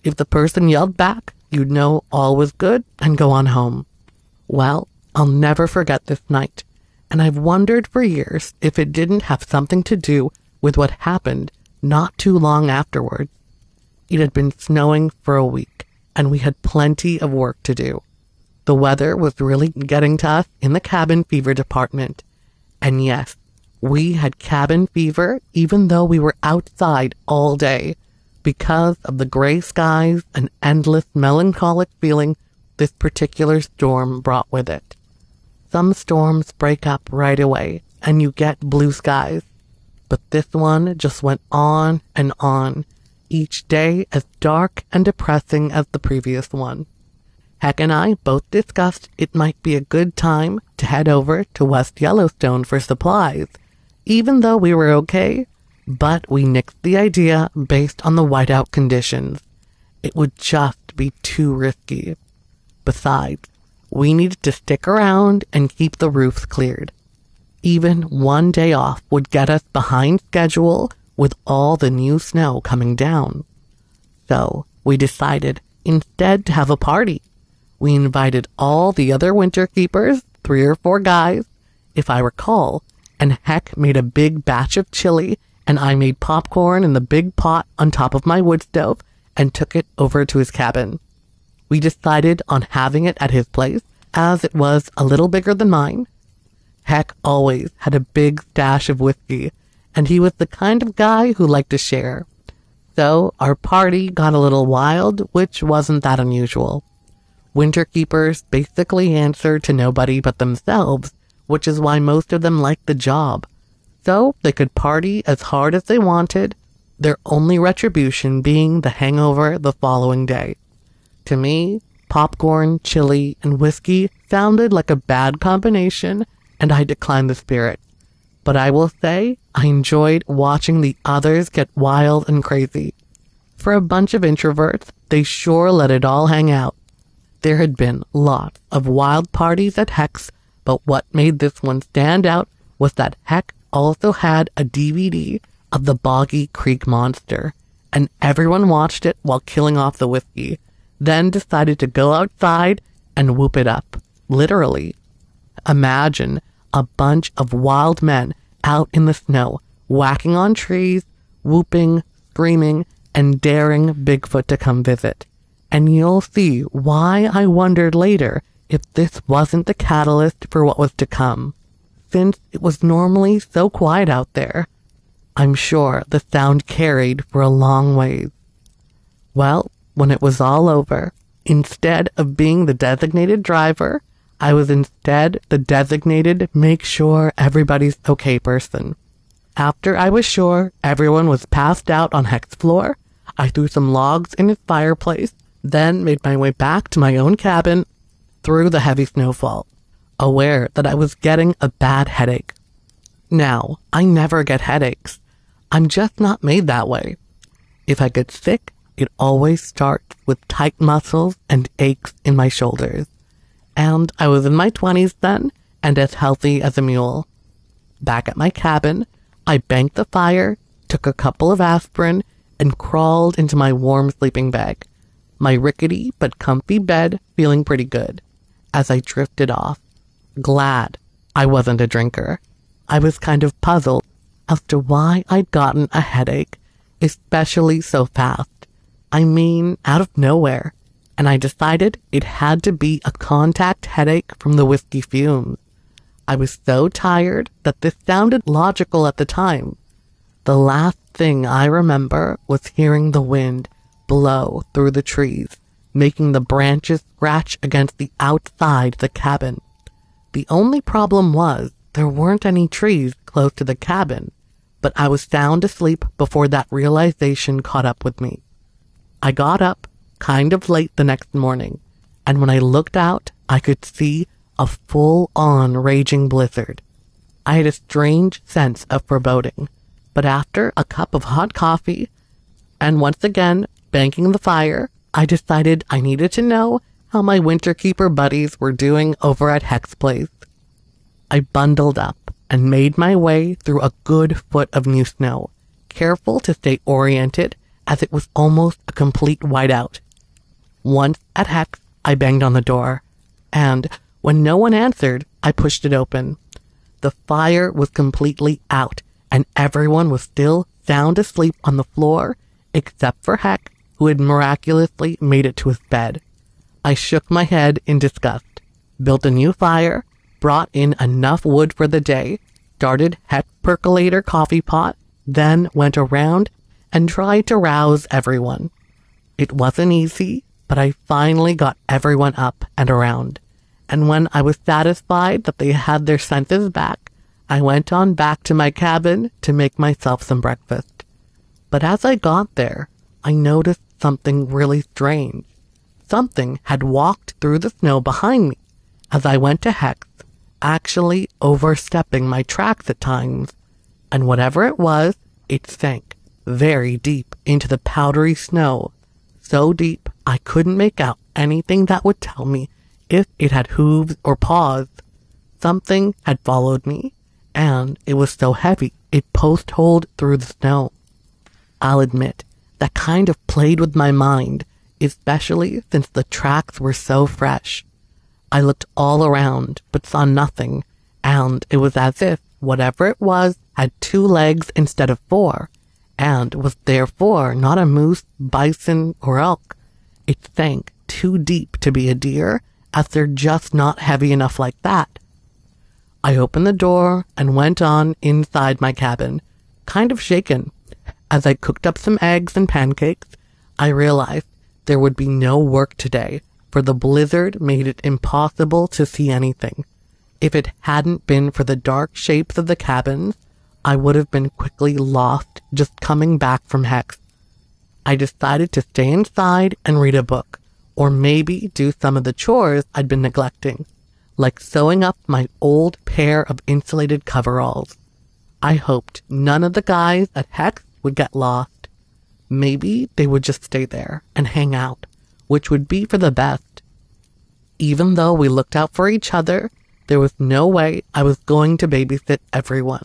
Speaker 1: If the person yelled back, you'd know all was good and go on home. Well, I'll never forget this night, and I've wondered for years if it didn't have something to do with what happened not too long afterward, It had been snowing for a week, and we had plenty of work to do. The weather was really getting to us in the cabin fever department. And yes, we had cabin fever even though we were outside all day because of the gray skies and endless melancholic feeling this particular storm brought with it. Some storms break up right away and you get blue skies. But this one just went on and on, each day as dark and depressing as the previous one. Heck and I both discussed it might be a good time to head over to West Yellowstone for supplies, even though we were okay, but we nixed the idea based on the whiteout conditions. It would just be too risky. Besides, we needed to stick around and keep the roofs cleared. Even one day off would get us behind schedule with all the new snow coming down. So we decided instead to have a party. We invited all the other winter keepers, three or four guys, if I recall, and Heck made a big batch of chili and I made popcorn in the big pot on top of my wood stove and took it over to his cabin. We decided on having it at his place as it was a little bigger than mine. Heck always had a big stash of whiskey, and he was the kind of guy who liked to share. So our party got a little wild, which wasn't that unusual. Winter keepers basically answer to nobody but themselves, which is why most of them liked the job. So they could party as hard as they wanted, their only retribution being the hangover the following day. To me, popcorn, chili, and whiskey sounded like a bad combination, and I declined the spirit. but I will say I enjoyed watching the others get wild and crazy. For a bunch of introverts, they sure let it all hang out. There had been lots of wild parties at Heck's, but what made this one stand out was that Heck also had a DVD of the Boggy Creek Monster, and everyone watched it while killing off the whiskey, then decided to go outside and whoop it up. Literally. Imagine a bunch of wild men out in the snow, whacking on trees, whooping, screaming, and daring Bigfoot to come visit. And you'll see why I wondered later if this wasn't the catalyst for what was to come. Since it was normally so quiet out there, I'm sure the sound carried for a long ways. Well, when it was all over, instead of being the designated driver, I was instead the designated make sure everybody's okay person. After I was sure everyone was passed out on Heck's floor, I threw some logs in his fireplace, then made my way back to my own cabin through the heavy snowfall, aware that I was getting a bad headache. Now, I never get headaches. I'm just not made that way. If I get sick, it always starts with tight muscles and aches in my shoulders. And I was in my 20s then and as healthy as a mule. Back at my cabin, I banked the fire, took a couple of aspirin, and crawled into my warm sleeping bag, my rickety but comfy bed feeling pretty good as I drifted off. Glad I wasn't a drinker. I was kind of puzzled as to why I'd gotten a headache, especially so fast. I mean, out of nowhere. And I decided it had to be a contact headache from the whiskey fumes. I was so tired that this sounded logical at the time. The last thing I remember was hearing the wind blow through the trees, making the branches scratch against the outside of the cabin. The only problem was there weren't any trees close to the cabin, but I was sound asleep before that realization caught up with me. I got up kind of late the next morning, and when I looked out, I could see a full on raging blizzard. I had a strange sense of foreboding, but after a cup of hot coffee, and once again banking the fire, I decided I needed to know how my winter keeper buddies were doing over at Heck's Place. I bundled up and made my way through a good foot of new snow, careful to stay oriented as it was almost a complete whiteout. Once at Heck's, I banged on the door, and when no one answered, I pushed it open. The fire was completely out, and everyone was still sound asleep on the floor, except for Heck, who had miraculously made it to his bed. I shook my head in disgust, built a new fire, brought in enough wood for the day, started Heck percolator coffee pot, then went around and tried to rouse everyone. It wasn't easy, but I finally got everyone up and around. And when I was satisfied that they had their senses back, I went on back to my cabin to make myself some breakfast. But as I got there, I noticed something really strange. Something had walked through the snow behind me as I went to Heck's, actually overstepping my tracks at times. And whatever it was, it sank very deep into the powdery snow. So deep I couldn't make out anything that would tell me if it had hooves or paws. Something had followed me, and it was so heavy it post holed through the snow. I'll admit, that kind of played with my mind, especially since the tracks were so fresh. I looked all around, but saw nothing, and it was as if whatever it was had two legs instead of four, and was therefore not a moose, bison, or elk. It sank too deep to be a deer, as they're just not heavy enough like that. I opened the door and went on inside my cabin, kind of shaken. As I cooked up some eggs and pancakes, I realized there would be no work today, for the blizzard made it impossible to see anything. If it hadn't been for the dark shapes of the cabins, I would have been quickly lost just coming back from Heck's. I decided to stay inside and read a book, or maybe do some of the chores I'd been neglecting, like sewing up my old pair of insulated coveralls. I hoped none of the guys at Heck's would get lost. Maybe they would just stay there and hang out, which would be for the best. Even though we looked out for each other, there was no way I was going to babysit everyone.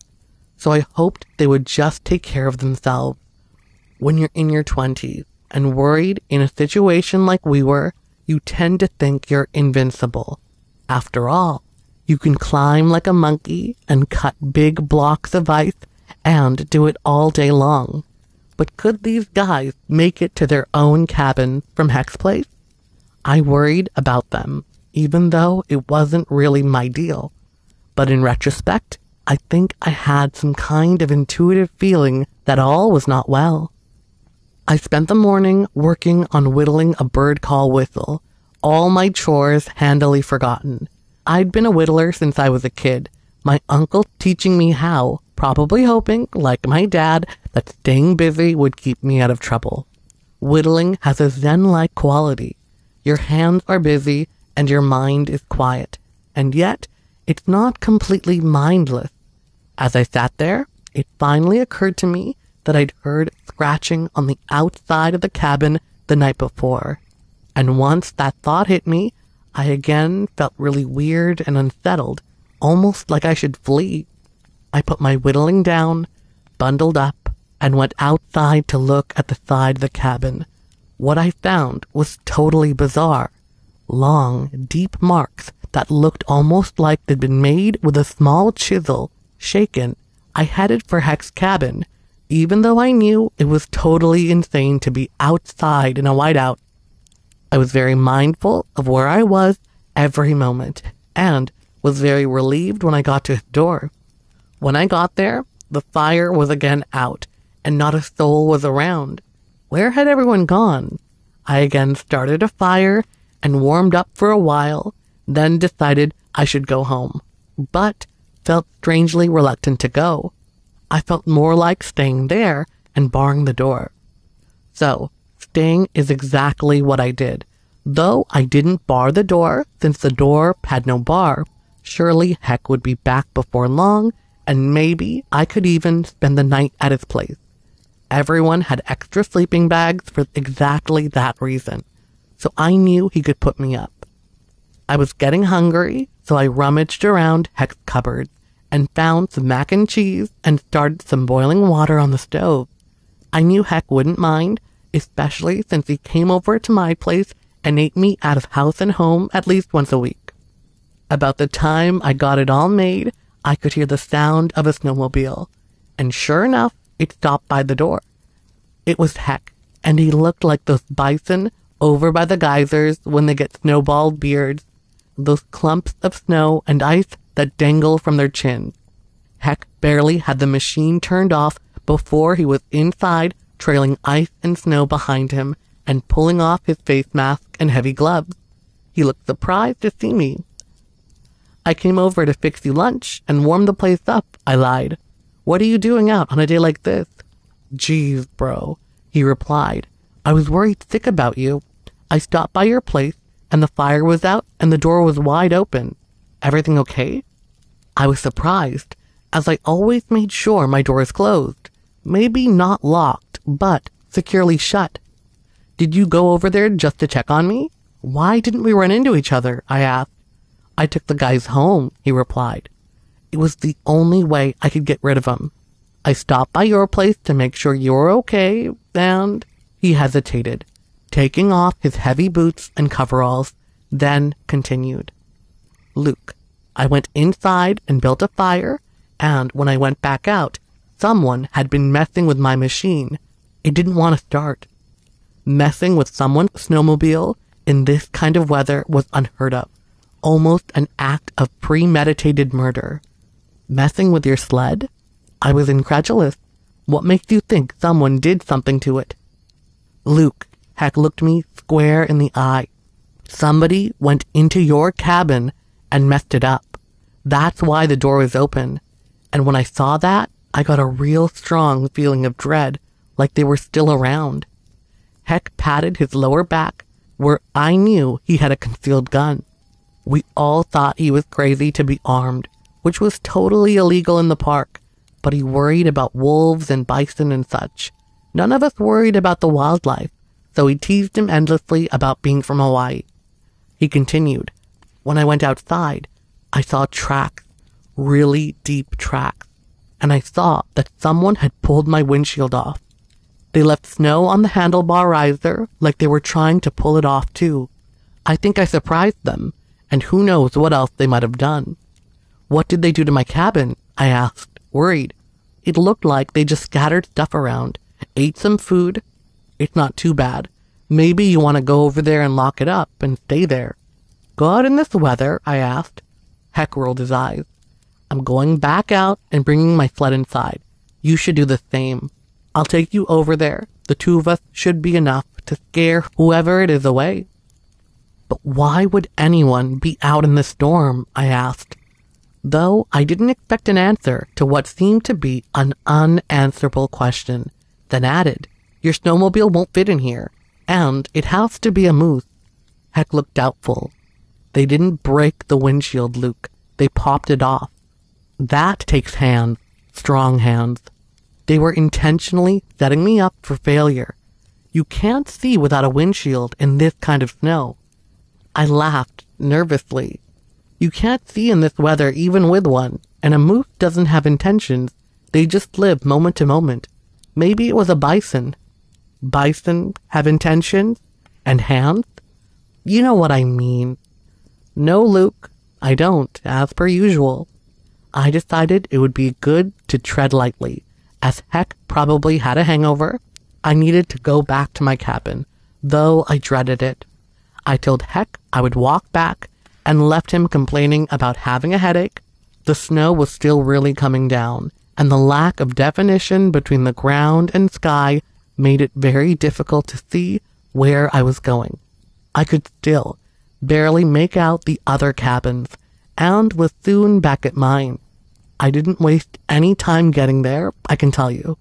Speaker 1: So I hoped they would just take care of themselves. When you're in your 20s and worried in a situation like we were, you tend to think you're invincible. After all, you can climb like a monkey and cut big blocks of ice and do it all day long. But could these guys make it to their own cabin from Heck's Place? I worried about them, even though it wasn't really my deal. But in retrospect, I think I had some kind of intuitive feeling that all was not well. I spent the morning working on whittling a bird call whistle, all my chores handily forgotten. I'd been a whittler since I was a kid, my uncle teaching me how, probably hoping, like my dad, that staying busy would keep me out of trouble. Whittling has a zen like quality. Your hands are busy and your mind is quiet, and yet it's not completely mindless. As I sat there, it finally occurred to me that I'd heard scratching on the outside of the cabin the night before. And once that thought hit me, I again felt really weird and unsettled, almost like I should flee. I put my whittling down, bundled up, and went outside to look at the side of the cabin. What I found was totally bizarre. Long, deep marks that looked almost like they'd been made with a small chisel, shaken. I headed for Heck's cabin, even though I knew it was totally insane to be outside in a whiteout I was very mindful of where I was every moment and was very relieved when I got to his door. When I got there, the fire was again out and not a soul was around. Where had everyone gone? I again started a fire and warmed up for a while, then decided I should go home, but felt strangely reluctant to go. I felt more like staying there and barring the door. So Staying is exactly what I did. Though I didn't bar the door, since the door had no bar, surely Heck would be back before long, and maybe I could even spend the night at his place. Everyone had extra sleeping bags for exactly that reason, so I knew he could put me up. I was getting hungry, so I rummaged around Heck's cupboards and found some mac and cheese and started some boiling water on the stove. I knew Heck wouldn't mind, especially since he came over to my place and ate me out of house and home at least once a week. About the time I got it all made, I could hear the sound of a snowmobile, and sure enough, it stopped by the door. It was Heck, and he looked like those bison over by the geysers when they get snowballed beards, those clumps of snow and ice that dangle from their chins. Heck barely had the machine turned off before he was inside trailing ice and snow behind him and pulling off his face mask and heavy gloves. He looked surprised to see me. I came over to fix you lunch and warm the place up, I lied. What are you doing out on a day like this? Geez, bro, he replied. I was worried sick about you. I stopped by your place and the fire was out and the door was wide open. Everything okay? I was surprised, as I always made sure my door is closed. Maybe not locked, but securely shut. Did you go over there just to check on me? Why didn't we run into each other? I asked. I took the guys home, he replied. It was the only way I could get rid of them. I stopped by your place to make sure you're okay, and he hesitated, taking off his heavy boots and coveralls, then continued. Luke, I went inside and built a fire, and when I went back out, someone had been messing with my machine. It didn't want to start. Messing with someone's snowmobile in this kind of weather was unheard of, almost an act of premeditated murder. Messing with your sled? I was incredulous. What makes you think someone did something to it? Luke Heck looked me square in the eye. Somebody went into your cabin and messed it up. That's why the door was open. And when I saw that, I got a real strong feeling of dread, like they were still around. Heck patted his lower back, where I knew he had a concealed gun. We all thought he was crazy to be armed, which was totally illegal in the park. but he worried about wolves and bison and such. None of us worried about the wildlife, so we teased him endlessly about being from Hawaii. He continued, When I went outside, I saw tracks, really deep tracks, and I saw that someone had pulled my windshield off. They left snow on the handlebar riser like they were trying to pull it off too. I think I surprised them, and who knows what else they might have done. What did they do to my cabin? I asked, worried. It looked like they just scattered stuff around, ate some food. It's not too bad. Maybe you want to go over there and lock it up and stay there. Go out in this weather? I asked. Heck rolled his eyes. I'm going back out and bringing my sled inside. You should do the same. I'll take you over there. The two of us should be enough to scare whoever it is away. But why would anyone be out in the storm? I asked. Though I didn't expect an answer to what seemed to be an unanswerable question, then added, Your snowmobile won't fit in here, and it has to be a moose. Heck looked doubtful. They didn't break the windshield, Luke. They popped it off. That takes hands, strong hands. They were intentionally setting me up for failure. You can't see without a windshield in this kind of snow. I laughed nervously. You can't see in this weather even with one, and a moose doesn't have intentions. They just live moment to moment. Maybe it was a bison. Bison have intentions? And hands? You know what I mean. No, Luke, I don't, as per usual. I decided it would be good to tread lightly. As Heck probably had a hangover, I needed to go back to my cabin, though I dreaded it. I told Heck I would walk back and left him complaining about having a headache. The snow was still really coming down, and the lack of definition between the ground and sky made it very difficult to see where I was going. I could still barely make out the other cabins, and was soon back at mine. I didn't waste any time getting there, I can tell you.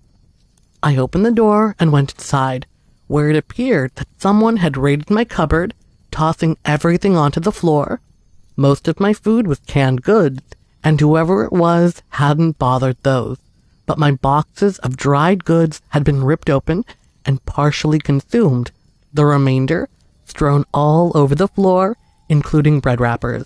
Speaker 1: I opened the door and went inside, where it appeared that someone had raided my cupboard, tossing everything onto the floor. Most of my food was canned goods, and whoever it was hadn't bothered those. But my boxes of dried goods had been ripped open and partially consumed, the remainder strewn all over the floor, including bread wrappers.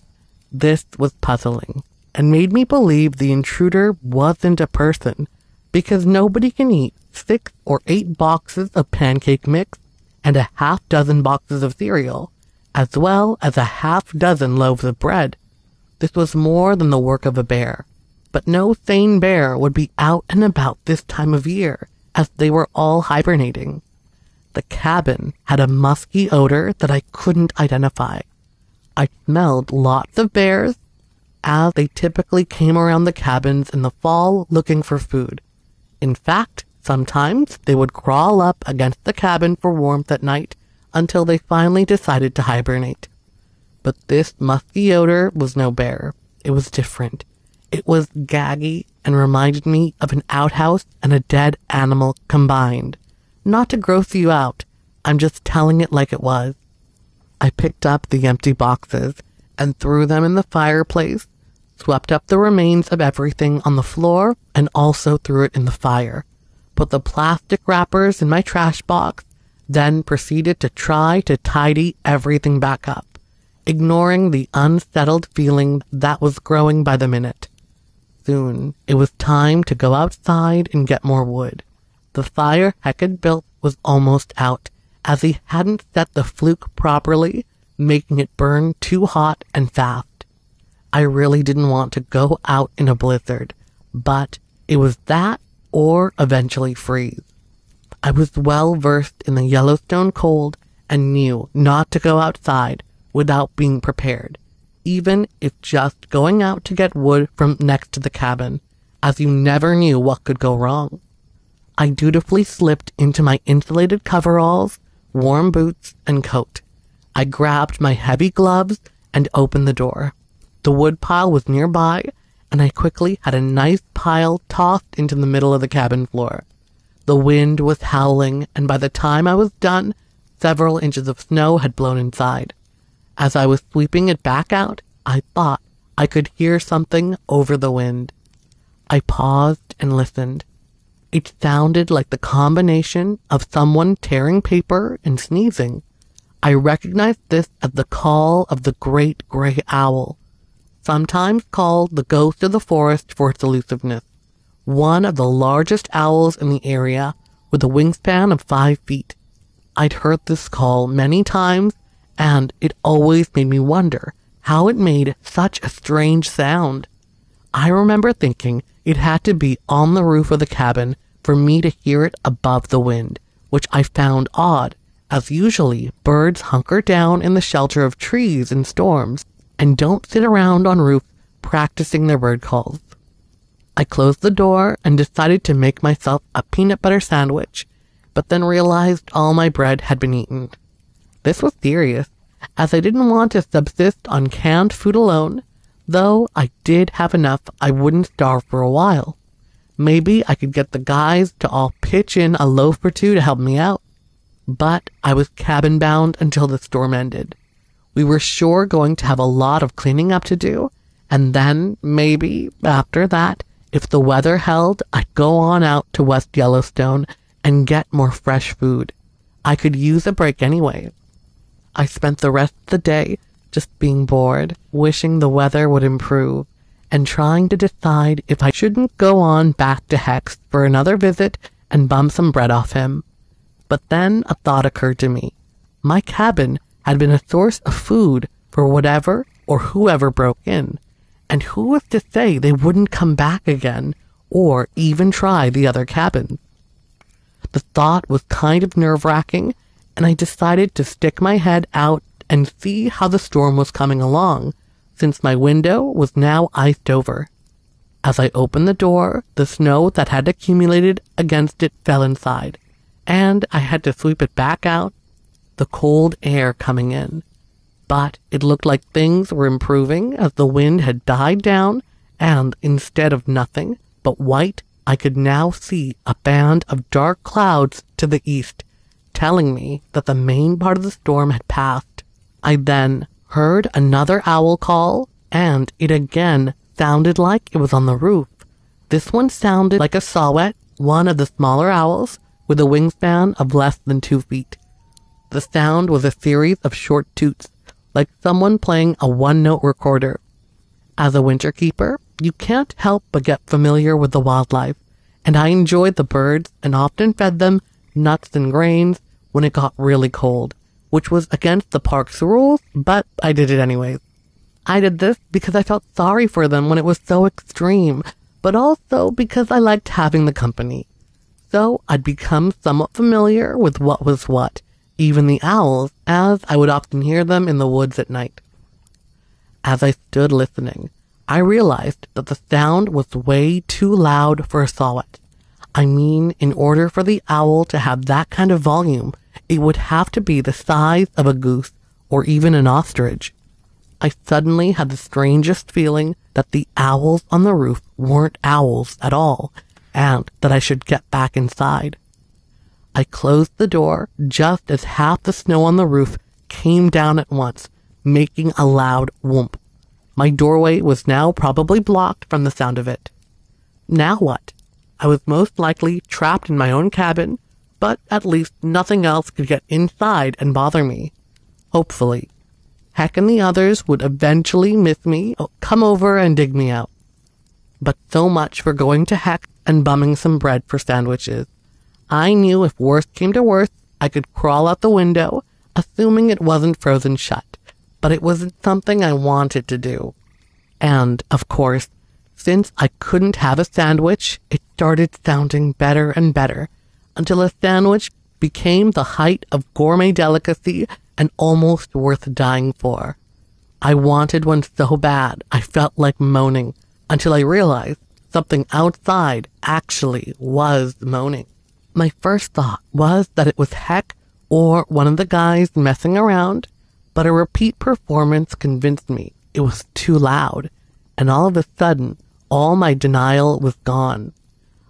Speaker 1: This was puzzling and made me believe the intruder wasn't a person because nobody can eat six or eight boxes of pancake mix and a half dozen boxes of cereal, as well as a half dozen loaves of bread. This was more than the work of a bear, but no sane bear would be out and about this time of year, as they were all hibernating. The cabin had a musky odor that I couldn't identify. I smelled lots of bears as they typically came around the cabins in the fall looking for food. In fact, sometimes they would crawl up against the cabin for warmth at night until they finally decided to hibernate. But this musky odor was no bear. It was different. It was gaggy and reminded me of an outhouse and a dead animal combined. Not to gross you out, I'm just telling it like it was. I picked up the empty boxes and threw them in the fireplace, swept up the remains of everything on the floor, and also threw it in the fire. Put the plastic wrappers in my trash box, then proceeded to try to tidy everything back up, ignoring the unsettled feeling that was growing by the minute. Soon it was time to go outside and get more wood. The fire Heck had built was almost out, as he hadn't set the fluke properly, making it burn too hot and fast. I really didn't want to go out in a blizzard, but it was that or eventually freeze. I was well versed in the Yellowstone cold and knew not to go outside without being prepared, even if just going out to get wood from next to the cabin, as you never knew what could go wrong. I dutifully slipped into my insulated coveralls, warm boots, and coat. I grabbed my heavy gloves and opened the door. The wood pile was nearby, and I quickly had a nice pile tossed into the middle of the cabin floor. The wind was howling, and by the time I was done, several inches of snow had blown inside. As I was sweeping it back out, I thought I could hear something over the wind. I paused and listened. It sounded like the combination of someone tearing paper and sneezing. I recognized this as the call of the great gray owl, sometimes called the ghost of the forest for its elusiveness. One of the largest owls in the area with a wingspan of five feet. I'd heard this call many times and it always made me wonder how it made such a strange sound. I remember thinking it had to be on the roof of the cabin for me to hear it above the wind, which I found odd, as usually birds hunker down in the shelter of trees in storms and don't sit around on roofs practicing their bird calls. I closed the door and decided to make myself a peanut butter sandwich, but then realized all my bread had been eaten. This was serious, as I didn't want to subsist on canned food alone, though I did have enough I wouldn't starve for a while. Maybe I could get the guys to all pitch in a loaf or two to help me out. But I was cabin bound until the storm ended. We were sure going to have a lot of cleaning up to do, and then, maybe, after that, if the weather held, I'd go on out to West Yellowstone and get more fresh food. I could use a break anyway. I spent the rest of the day just being bored, wishing the weather would improve, and trying to decide if I shouldn't go on back to Heck's for another visit and bum some bread off him. But then a thought occurred to me. My cabin had been a source of food for whatever or whoever broke in, and who was to say they wouldn't come back again or even try the other cabin? The thought was kind of nerve wracking, and I decided to stick my head out and see how the storm was coming along, since my window was now iced over. As I opened the door, the snow that had accumulated against it fell inside, and I had to sweep it back out, the cold air coming in. But it looked like things were improving as the wind had died down, and instead of nothing but white, I could now see a band of dark clouds to the east, telling me that the main part of the storm had passed. I then heard another owl call, and it again sounded like it was on the roof. This one sounded like a saw-whet, one of the smaller owls, with a wingspan of less than two feet. The sound was a series of short toots, like someone playing a one-note recorder. As a winter keeper, you can't help but get familiar with the wildlife, and I enjoyed the birds and often fed them nuts and grains when it got really cold which was against the park's rules, but I did it anyways. I did this because I felt sorry for them when it was so extreme, but also because I liked having the company. So I'd become somewhat familiar with what was what, even the owls, as I would often hear them in the woods at night. As I stood listening, I realized that the sound was way too loud for a saw-whet. I mean, in order for the owl to have that kind of volume, it would have to be the size of a goose or even an ostrich. I suddenly had the strangest feeling that the owls on the roof weren't owls at all, and that I should get back inside. I closed the door just as half the snow on the roof came down at once, making a loud whoomp. My doorway was now probably blocked from the sound of it. Now what? I was most likely trapped in my own cabin, but at least nothing else could get inside and bother me. Hopefully. Heck and the others would eventually miss me, come over and dig me out. But so much for going to Heck and bumming some bread for sandwiches. I knew if worst came to worst, I could crawl out the window, assuming it wasn't frozen shut. But it wasn't something I wanted to do. And, of course, since I couldn't have a sandwich, it started sounding better and better until a sandwich became the height of gourmet delicacy and almost worth dying for. I wanted one so bad I felt like moaning until I realized something outside actually was moaning. My first thought was that it was Heck or one of the guys messing around, but a repeat performance convinced me it was too loud, and all of a sudden, all my denial was gone.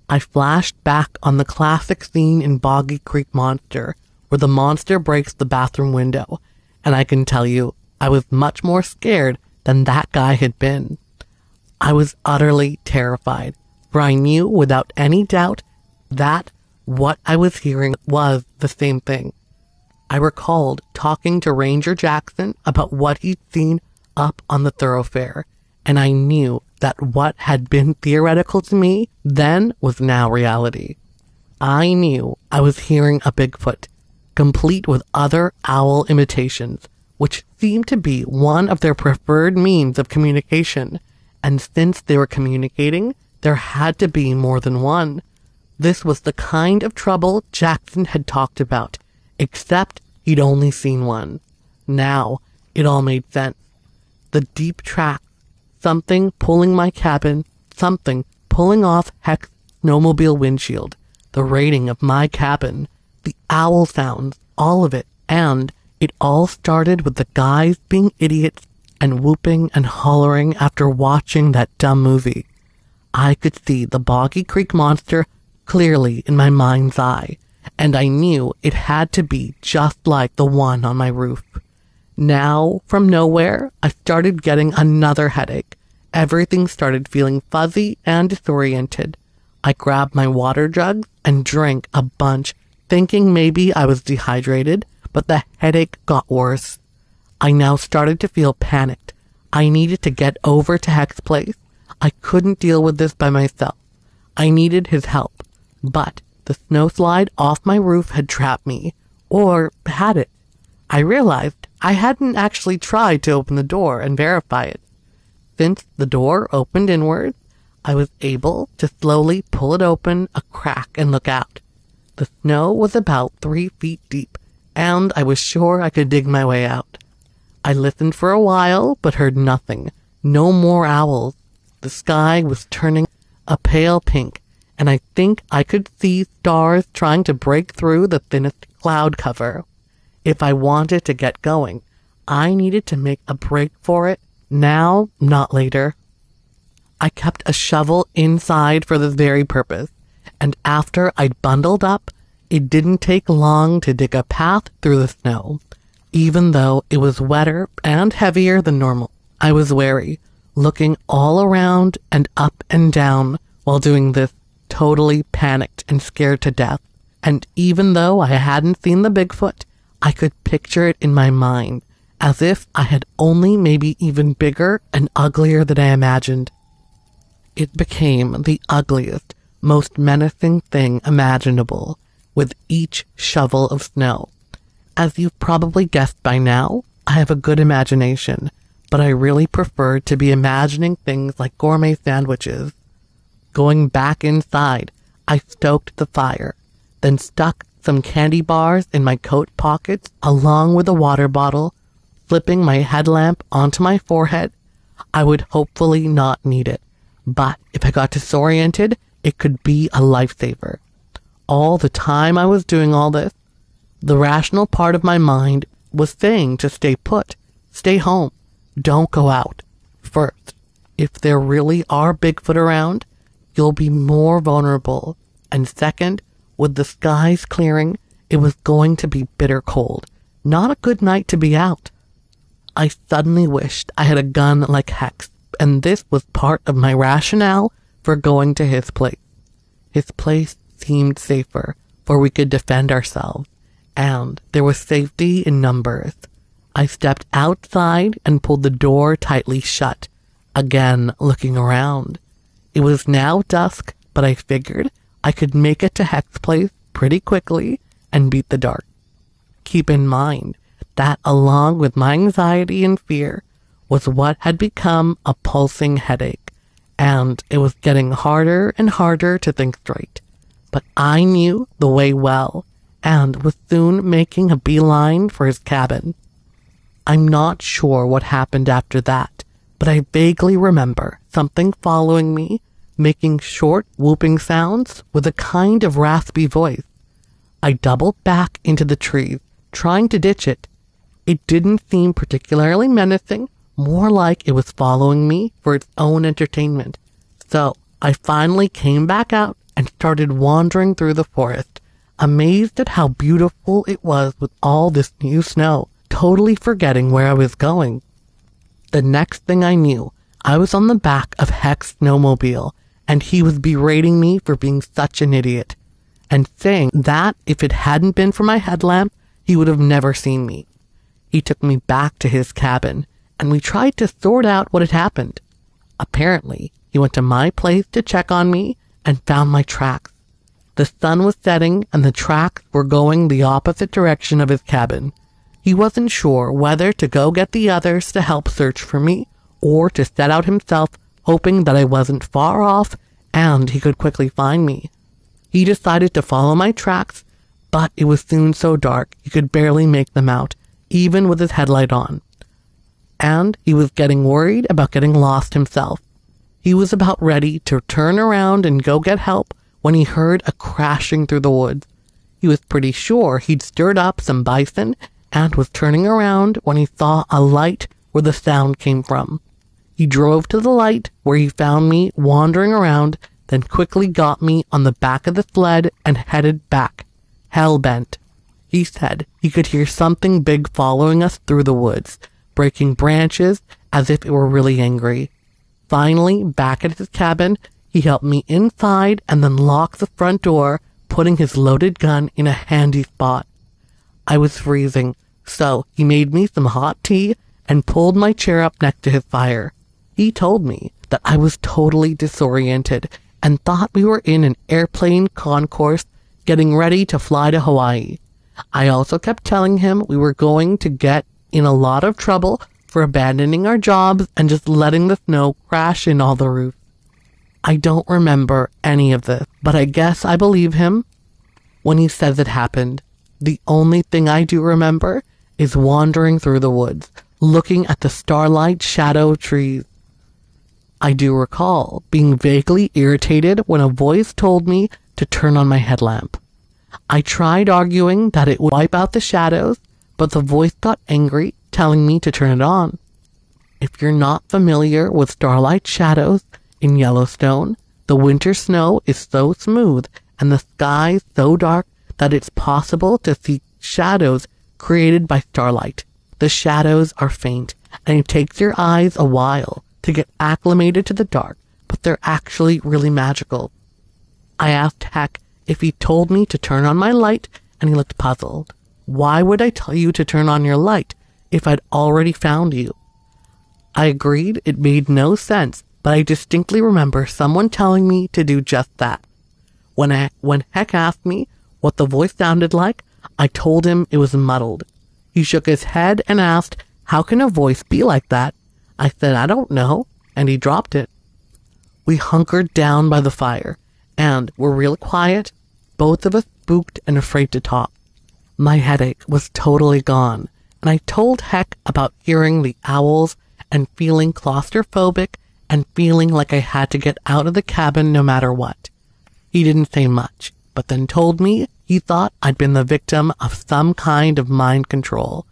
Speaker 1: I flashed back on the classic scene in Boggy Creek Monster, where the monster breaks the bathroom window, and I can tell you, I was much more scared than that guy had been. I was utterly terrified, for I knew without any doubt that what I was hearing was the same thing. I recalled talking to Ranger Jackson about what he'd seen up on the Thorofare, and I knew that what had been theoretical to me then was now reality. I knew I was hearing a Bigfoot, complete with other owl imitations, which seemed to be one of their preferred means of communication, and since they were communicating, there had to be more than one. This was the kind of trouble Jackson had talked about, except he'd only seen one. Now it all made sense. The deep track, something pulling my cabin, something pulling off Heck's snowmobile windshield, the rating of my cabin, the owl sounds, all of it, and it all started with the guys being idiots and whooping and hollering after watching that dumb movie. I could see the Boggy Creek monster clearly in my mind's eye, and I knew it had to be just like the one on my roof. Now, from nowhere, I started getting another headache. Everything started feeling fuzzy and disoriented. I grabbed my water jug and drank a bunch, thinking maybe I was dehydrated, but the headache got worse. I now started to feel panicked. I needed to get over to Heck's place. I couldn't deal with this by myself. I needed his help. But the snowslide off my roof had trapped me, or had it. I realized I hadn't actually tried to open the door and verify it. Since the door opened inwards, I was able to slowly pull it open a crack and look out. The snow was about three feet deep, and I was sure I could dig my way out. I listened for a while, but heard nothing. No more owls. The sky was turning a pale pink, and I think I could see stars trying to break through the thinnest cloud cover. If I wanted to get going, I needed to make a break for it now, not later. I kept a shovel inside for this very purpose, and after I'd bundled up, it didn't take long to dig a path through the snow. Even though it was wetter and heavier than normal, I was wary, looking all around and up and down while doing this totally panicked and scared to death. And even though I hadn't seen the Bigfoot, I could picture it in my mind as if I had only maybe even bigger and uglier than I imagined. It became the ugliest, most menacing thing imaginable with each shovel of snow. As you've probably guessed by now, I have a good imagination, but I really prefer to be imagining things like gourmet sandwiches Going back inside, I stoked the fire, then stuck some candy bars in my coat pockets along with a water bottle, flipping my headlamp onto my forehead. I would hopefully not need it, but if I got disoriented, it could be a lifesaver. All the time I was doing all this, the rational part of my mind was saying to stay put, stay home, don't go out. First, if there really are Bigfoot around, you'll be more vulnerable. And second, with the skies clearing, it was going to be bitter cold. Not a good night to be out. I suddenly wished I had a gun like Heck's, and this was part of my rationale for going to his place. His place seemed safer, for we could defend ourselves, and there was safety in numbers. I stepped outside and pulled the door tightly shut, again looking around. It was now dusk, but I figured I could make it to Heck's place pretty quickly and beat the dark. Keep in mind that along with my anxiety and fear was what had become a pulsing headache, and it was getting harder and harder to think straight. But I knew the way well and was soon making a beeline for his cabin. I'm not sure what happened after that, but I vaguely remember something following me, making short whooping sounds with a kind of raspy voice. I doubled back into the trees, trying to ditch it. It didn't seem particularly menacing, more like it was following me for its own entertainment. So I finally came back out and started wandering through the forest, amazed at how beautiful it was with all this new snow, totally forgetting where I was going. The next thing I knew, I was on the back of Heck's snowmobile, and he was berating me for being such an idiot and saying that if it hadn't been for my headlamp, he would have never seen me. He took me back to his cabin and we tried to sort out what had happened. Apparently, he went to my place to check on me and found my tracks. The sun was setting and the tracks were going the opposite direction of his cabin. He wasn't sure whether to go get the others to help search for me or to set out himself, hoping that I wasn't far off and he could quickly find me. He decided to follow my tracks, but it was soon so dark he could barely make them out, even with his headlight on. And he was getting worried about getting lost himself. He was about ready to turn around and go get help when he heard a crashing through the woods. He was pretty sure he'd stirred up some bison and was turning around when he saw a light where the sound came from. He drove to the light where he found me wandering around, then quickly got me on the back of the sled and headed back, hell bent. He said he could hear something big following us through the woods, breaking branches as if it were really angry. Finally, back at his cabin, he helped me inside and then locked the front door, putting his loaded gun in a handy spot. I was freezing, so he made me some hot tea and pulled my chair up next to his fire. He told me that I was totally disoriented and thought we were in an airplane concourse getting ready to fly to Hawaii. I also kept telling him we were going to get in a lot of trouble for abandoning our jobs and just letting the snow crash in all the roofs. I don't remember any of this, but I guess I believe him when he says it happened. The only thing I do remember is wandering through the woods, looking at the starlight shadow trees. I do recall being vaguely irritated when a voice told me to turn on my headlamp. I tried arguing that it would wipe out the shadows, but the voice got angry, telling me to turn it on. If you're not familiar with starlight shadows, in Yellowstone, the winter snow is so smooth and the sky so dark that it's possible to see shadows created by starlight. The shadows are faint and it takes your eyes a while to get acclimated to the dark, but they're actually really magical. I asked Heck if he told me to turn on my light and he looked puzzled. Why would I tell you to turn on your light if I'd already found you? I agreed it made no sense but I distinctly remember someone telling me to do just that. When, I, when Heck asked me what the voice sounded like, I told him it was muddled. He shook his head and asked, How can a voice be like that? I said, I don't know, and he dropped it. We hunkered down by the fire and were real quiet, both of us spooked and afraid to talk. My headache was totally gone, and I told Heck about hearing the owls and feeling claustrophobic and feeling like I had to get out of the cabin no matter what. He didn't say much, but then told me he thought I'd been the victim of some kind of mind control.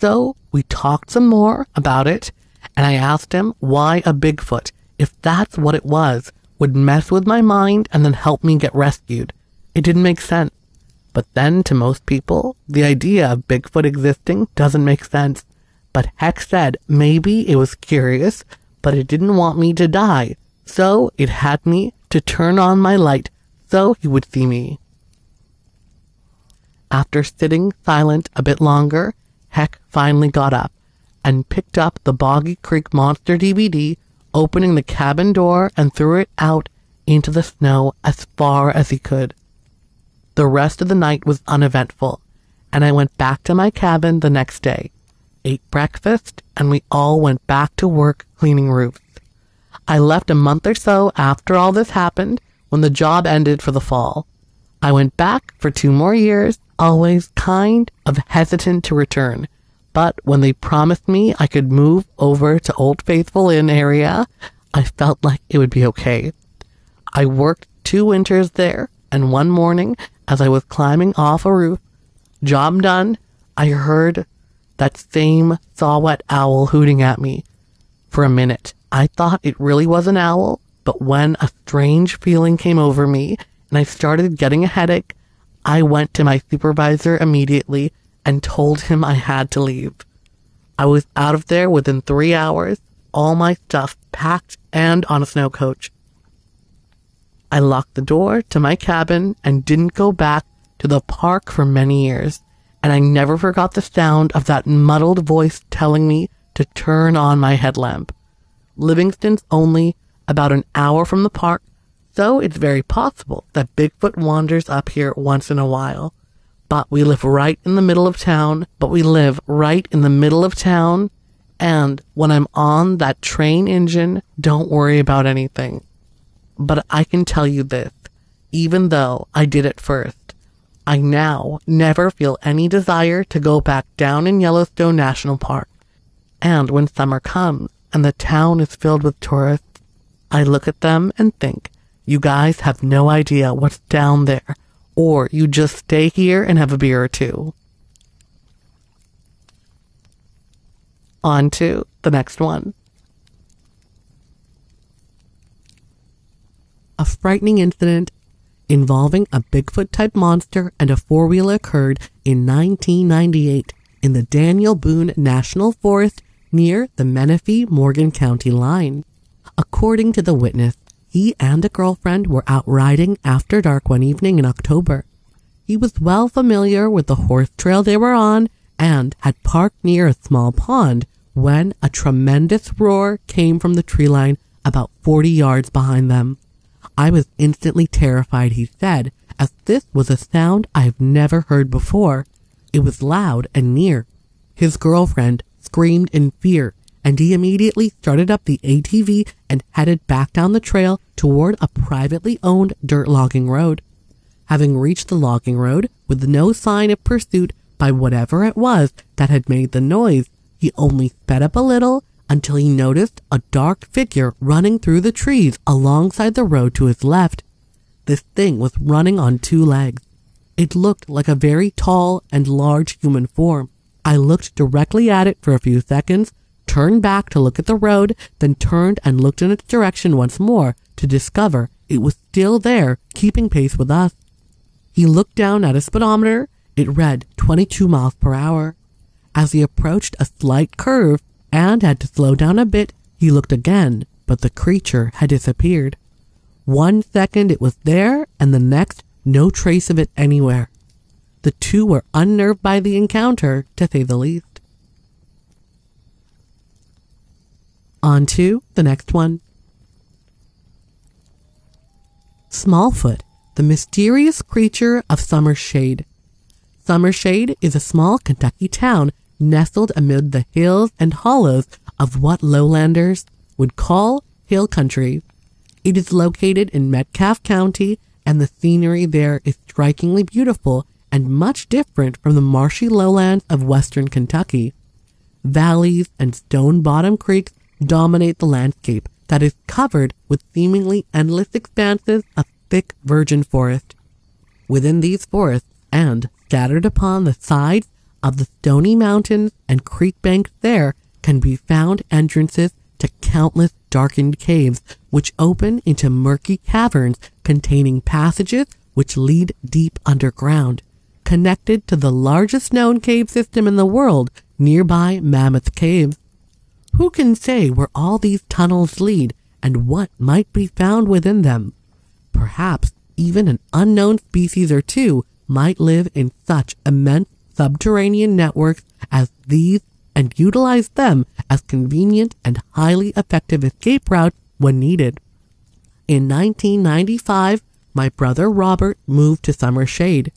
Speaker 1: So we talked some more about it, and I asked him why a Bigfoot, if that's what it was, would mess with my mind and then help me get rescued. It didn't make sense. But then to most people, the idea of Bigfoot existing doesn't make sense. But Heck said maybe it was curious but it didn't want me to die, so it had me to turn on my light so he would see me. After sitting silent a bit longer, Heck finally got up and picked up the Boggy Creek Monster DVD, opening the cabin door and threw it out into the snow as far as he could. The rest of the night was uneventful, and I went back to my cabin the next day ate breakfast, and we all went back to work cleaning roofs. I left a month or so after all this happened when the job ended for the fall. I went back for two more years, always kind of hesitant to return. But when they promised me I could move over to Old Faithful Inn area, I felt like it would be okay. I worked two winters there, and one morning, as I was climbing off a roof, job done, I heard that same saw-whet owl hooting at me. For a minute, I thought it really was an owl, but when a strange feeling came over me and I started getting a headache, I went to my supervisor immediately and told him I had to leave. I was out of there within three hours, all my stuff packed and on a snow coach. I locked the door to my cabin and didn't go back to the park for many years, and I never forgot the sound of that muddled voice telling me to turn on my headlamp. Livingston's only about an hour from the park, so it's very possible that Bigfoot wanders up here once in a while. But we live right in the middle of town, but we live right in the middle of town, and when I'm on that train engine, don't worry about anything. But I can tell you this, even though I did it first, I now never feel any desire to go back down in Yellowstone National Park. And when summer comes and the town is filled with tourists, I look at them and think, you guys have no idea what's down there, or you just stay here and have a beer or two. On to the next one. A frightening incident involving a Bigfoot type monster and a four wheeler occurred in 1998 in the Daniel Boone National Forest near the Menifee Morgan County line. According to the witness, he and a girlfriend were out riding after dark one evening in October. He was well familiar with the horse trail they were on and had parked near a small pond when a tremendous roar came from the tree line about 40 yards behind them. I was instantly terrified, he said, as this was a sound I've never heard before. It was loud and near. His girlfriend screamed in fear, and he immediately started up the ATV and headed back down the trail toward a privately owned dirt logging road. Having reached the logging road with no sign of pursuit by whatever it was that had made the noise, he only sped up a little until he noticed a dark figure running through the trees alongside the road to his left. This thing was running on two legs. It looked like a very tall and large human form. I looked directly at it for a few seconds, turned back to look at the road, then turned and looked in its direction once more to discover it was still there, keeping pace with us. He looked down at a speedometer. It read 22 miles per hour. As he approached a slight curve, and had to slow down a bit, he looked again, but the creature had disappeared. One second it was there, and the next, no trace of it anywhere. The two were unnerved by the encounter, to say the least. On to the next one. Smallfoot, the mysterious creature of Summer Shade. Summer Shade is a small Kentucky town nestled amid the hills and hollows of what lowlanders would call hill country. It is located in Metcalfe County, and the scenery there is strikingly beautiful and much different from the marshy lowlands of western Kentucky. Valleys and stone bottom creeks dominate the landscape that is covered with seemingly endless expanses of thick virgin forest. Within these forests and scattered upon the sides of the stony mountains and creek banks there can be found entrances to countless darkened caves which open into murky caverns containing passages which lead deep underground, connected to the largest known cave system in the world, nearby Mammoth Caves. Who can say where all these tunnels lead and what might be found within them? Perhaps even an unknown species or two might live in such immense subterranean networks as these and utilize them as convenient and highly effective escape routes when needed. In 1995, my brother Robert moved to Summer Shade.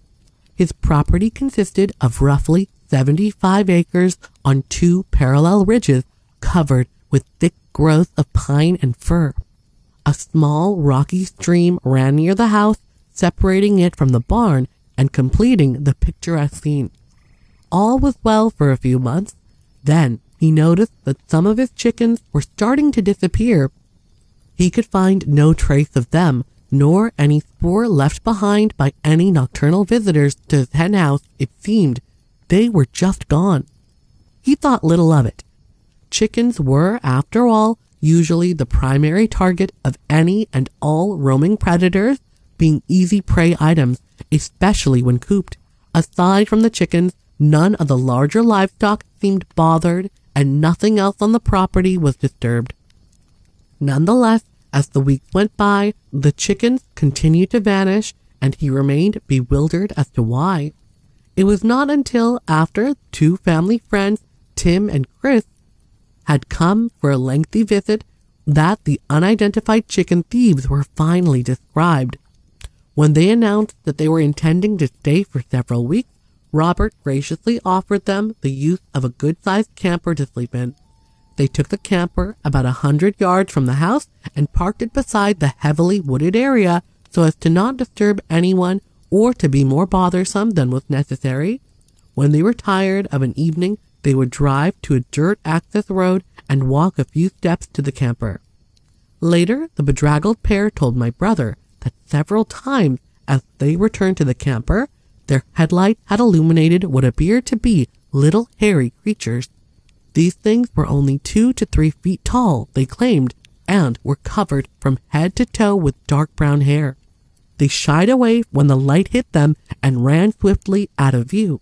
Speaker 1: His property consisted of roughly 75 acres on two parallel ridges covered with thick growth of pine and fir. A small rocky stream ran near the house, separating it from the barn and completing the picturesque scene. All was well for a few months. Then he noticed that some of his chickens were starting to disappear. He could find no trace of them, nor any spoor left behind by any nocturnal visitors to his hen house, it seemed. They were just gone. He thought little of it. Chickens were, after all, usually the primary target of any and all roaming predators, being easy prey items, especially when cooped. Aside from the chickens, None of the larger livestock seemed bothered, and nothing else on the property was disturbed. Nonetheless, As the weeks went by, the chickens continued to vanish, and he remained bewildered as to why. It was not until after two family friends, Tim and Chris, had come for a lengthy visit that the unidentified chicken thieves were finally described. When they announced that they were intending to stay for several weeks, Robert graciously offered them the use of a good sized camper to sleep in. They took the camper about a hundred yards from the house and parked it beside the heavily wooded area so as to not disturb anyone or to be more bothersome than was necessary. When they were tired of an evening, they would drive to a dirt access road and walk a few steps to the camper. Later, the bedraggled pair told my brother that several times as they returned to the camper, their headlight had illuminated what appeared to be little hairy creatures. These things were only two to three feet tall, they claimed, and were covered from head to toe with dark brown hair. They shied away when the light hit them and ran swiftly out of view,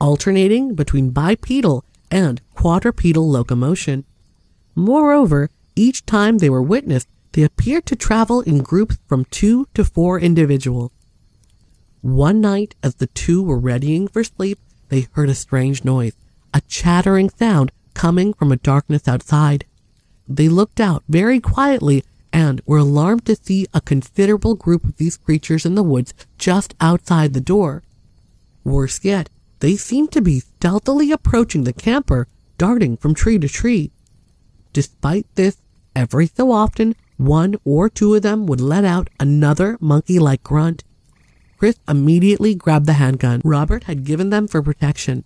Speaker 1: alternating between bipedal and quadrupedal locomotion. Moreover, each time they were witnessed, they appeared to travel in groups from two to four individuals. One night, as the two were readying for sleep, they heard a strange noise, a chattering sound coming from a darkness outside. They looked out very quietly and were alarmed to see a considerable group of these creatures in the woods just outside the door. Worse yet, they seemed to be stealthily approaching the camper, darting from tree to tree. Despite this, every so often, one or two of them would let out another monkey like grunt. Chris immediately grabbed the handgun Robert had given them for protection.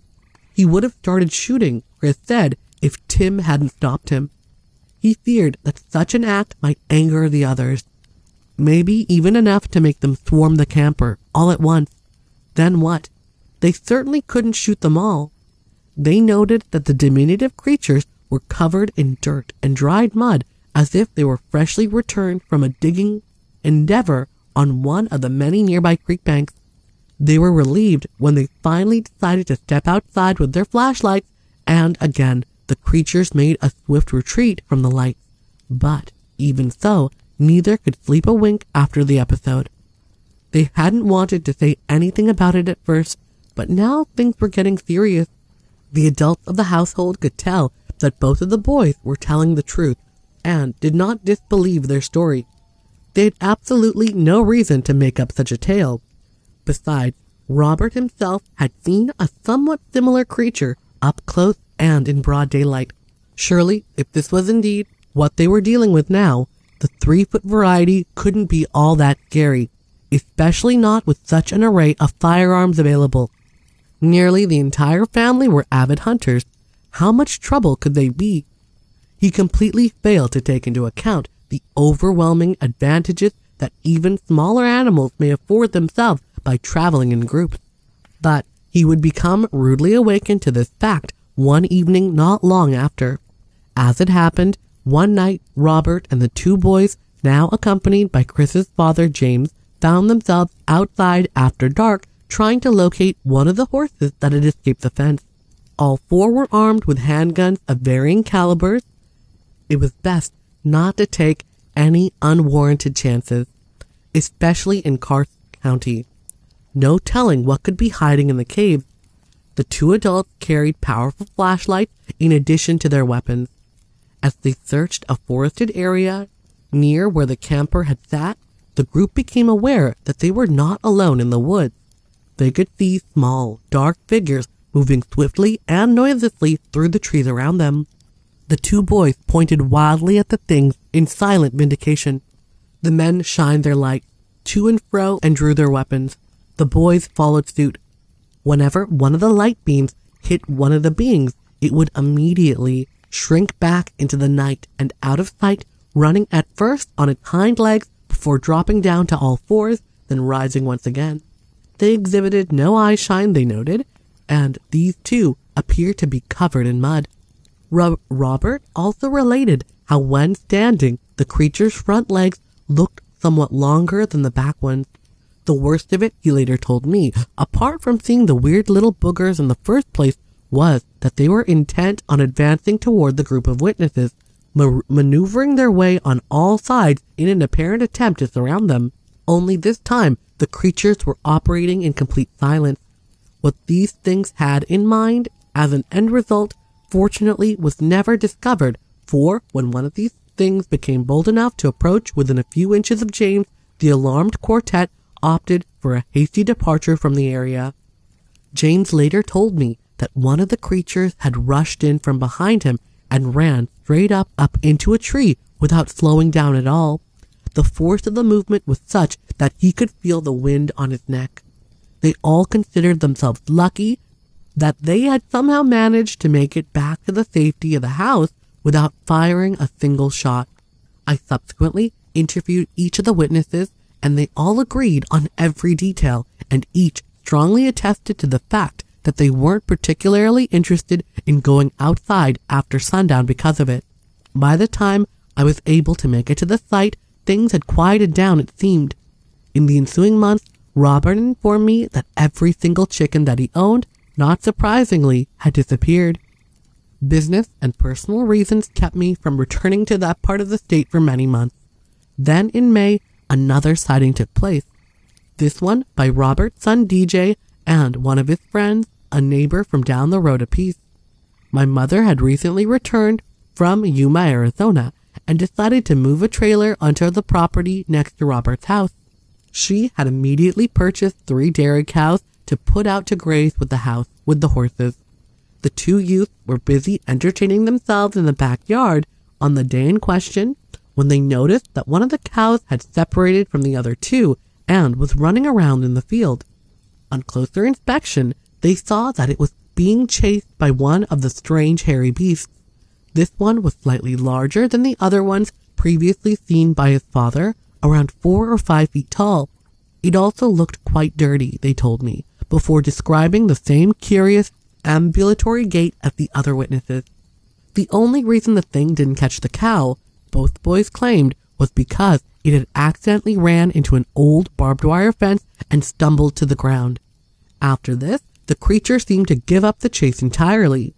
Speaker 1: He would have started shooting, Chris said, if Tim hadn't stopped him. He feared that such an act might anger the others, maybe even enough to make them swarm the camper all at once. Then what? They certainly couldn't shoot them all. They noted that the diminutive creatures were covered in dirt and dried mud as if they were freshly returned from a digging endeavor on one of the many nearby creek banks. They were relieved when they finally decided to step outside with their flashlights, and again, the creatures made a swift retreat from the lights. But, even so, neither could sleep a wink after the episode. They hadn't wanted to say anything about it at first, but now things were getting serious. The adults of the household could tell that both of the boys were telling the truth and did not disbelieve their story. They had absolutely no reason to make up such a tale. Besides, Robert himself had seen a somewhat similar creature up close and in broad daylight. Surely, if this was indeed what they were dealing with now, the three foot variety couldn't be all that scary, especially not with such an array of firearms available. Nearly the entire family were avid hunters. How much trouble could they be? He completely failed to take into account the overwhelming advantages that even smaller animals may afford themselves by traveling in groups. But he would become rudely awakened to this fact one evening not long after. As it happened, one night Robert and the two boys, now accompanied by Chris's father James, found themselves outside after dark trying to locate one of the horses that had escaped the fence. All four were armed with handguns of varying calibers. It was best not to take any unwarranted chances, especially in karst country. No telling what could be hiding in the cave. The two adults carried powerful flashlights in addition to their weapons. As they searched a forested area near where the camper had sat, the group became aware that they were not alone in the woods. They could see small, dark figures moving swiftly and noiselessly through the trees around them. The two boys pointed wildly at the things in silent vindication. The men shined their light to and fro and drew their weapons. The boys followed suit. Whenever one of the light beams hit one of the beings, it would immediately shrink back into the night and out of sight, running at first on its hind legs before dropping down to all fours, then rising once again. They exhibited no eye shine, they noted, and these too appeared to be covered in mud. Ro- Robert also related how when standing, the creature's front legs looked somewhat longer than the back ones. The worst of it, he later told me, apart from seeing the weird little boogers in the first place, was that they were intent on advancing toward the group of witnesses. ma- maneuvering their way on all sides in an apparent attempt to surround them. Only this time, the creatures were operating in complete silence. What these things had in mind as an end result, fortunately, was never discovered, for when one of these things became bold enough to approach within a few inches of James, the alarmed quartet opted for a hasty departure from the area. James later told me that one of the creatures had rushed in from behind him and ran straight up up into a tree without slowing down at all. The force of the movement was such that he could feel the wind on his neck. They all considered themselves lucky that they had somehow managed to make it back to the safety of the house without firing a single shot. I subsequently interviewed each of the witnesses and they all agreed on every detail and each strongly attested to the fact that they weren't particularly interested in going outside after sundown because of it. By the time I was able to make it to the site, things had quieted down, it seemed. In the ensuing months, Robert informed me that every single chicken that he owned, not surprisingly, had disappeared. Business and personal reasons kept me from returning to that part of the state for many months. Then in May, another sighting took place. This one by Robert's son DJ and one of his friends, a neighbor from down the road a piece. My mother had recently returned from Yuma, Arizona, and decided to move a trailer onto the property next to Robert's house. She had immediately purchased three dairy cows to put out to graze with the house with the horses. The two youths were busy entertaining themselves in the backyard on the day in question when they noticed that one of the cows had separated from the other two and was running around in the field. On closer inspection, they saw that it was being chased by one of the strange hairy beasts. This one was slightly larger than the other ones previously seen by his father, around four or five feet tall. It also looked quite dirty, they told me, before describing the same curious ambulatory gait as the other witnesses. The only reason the thing didn't catch the cow, both boys claimed, was because it had accidentally ran into an old barbed wire fence and stumbled to the ground. After this, the creature seemed to give up the chase entirely.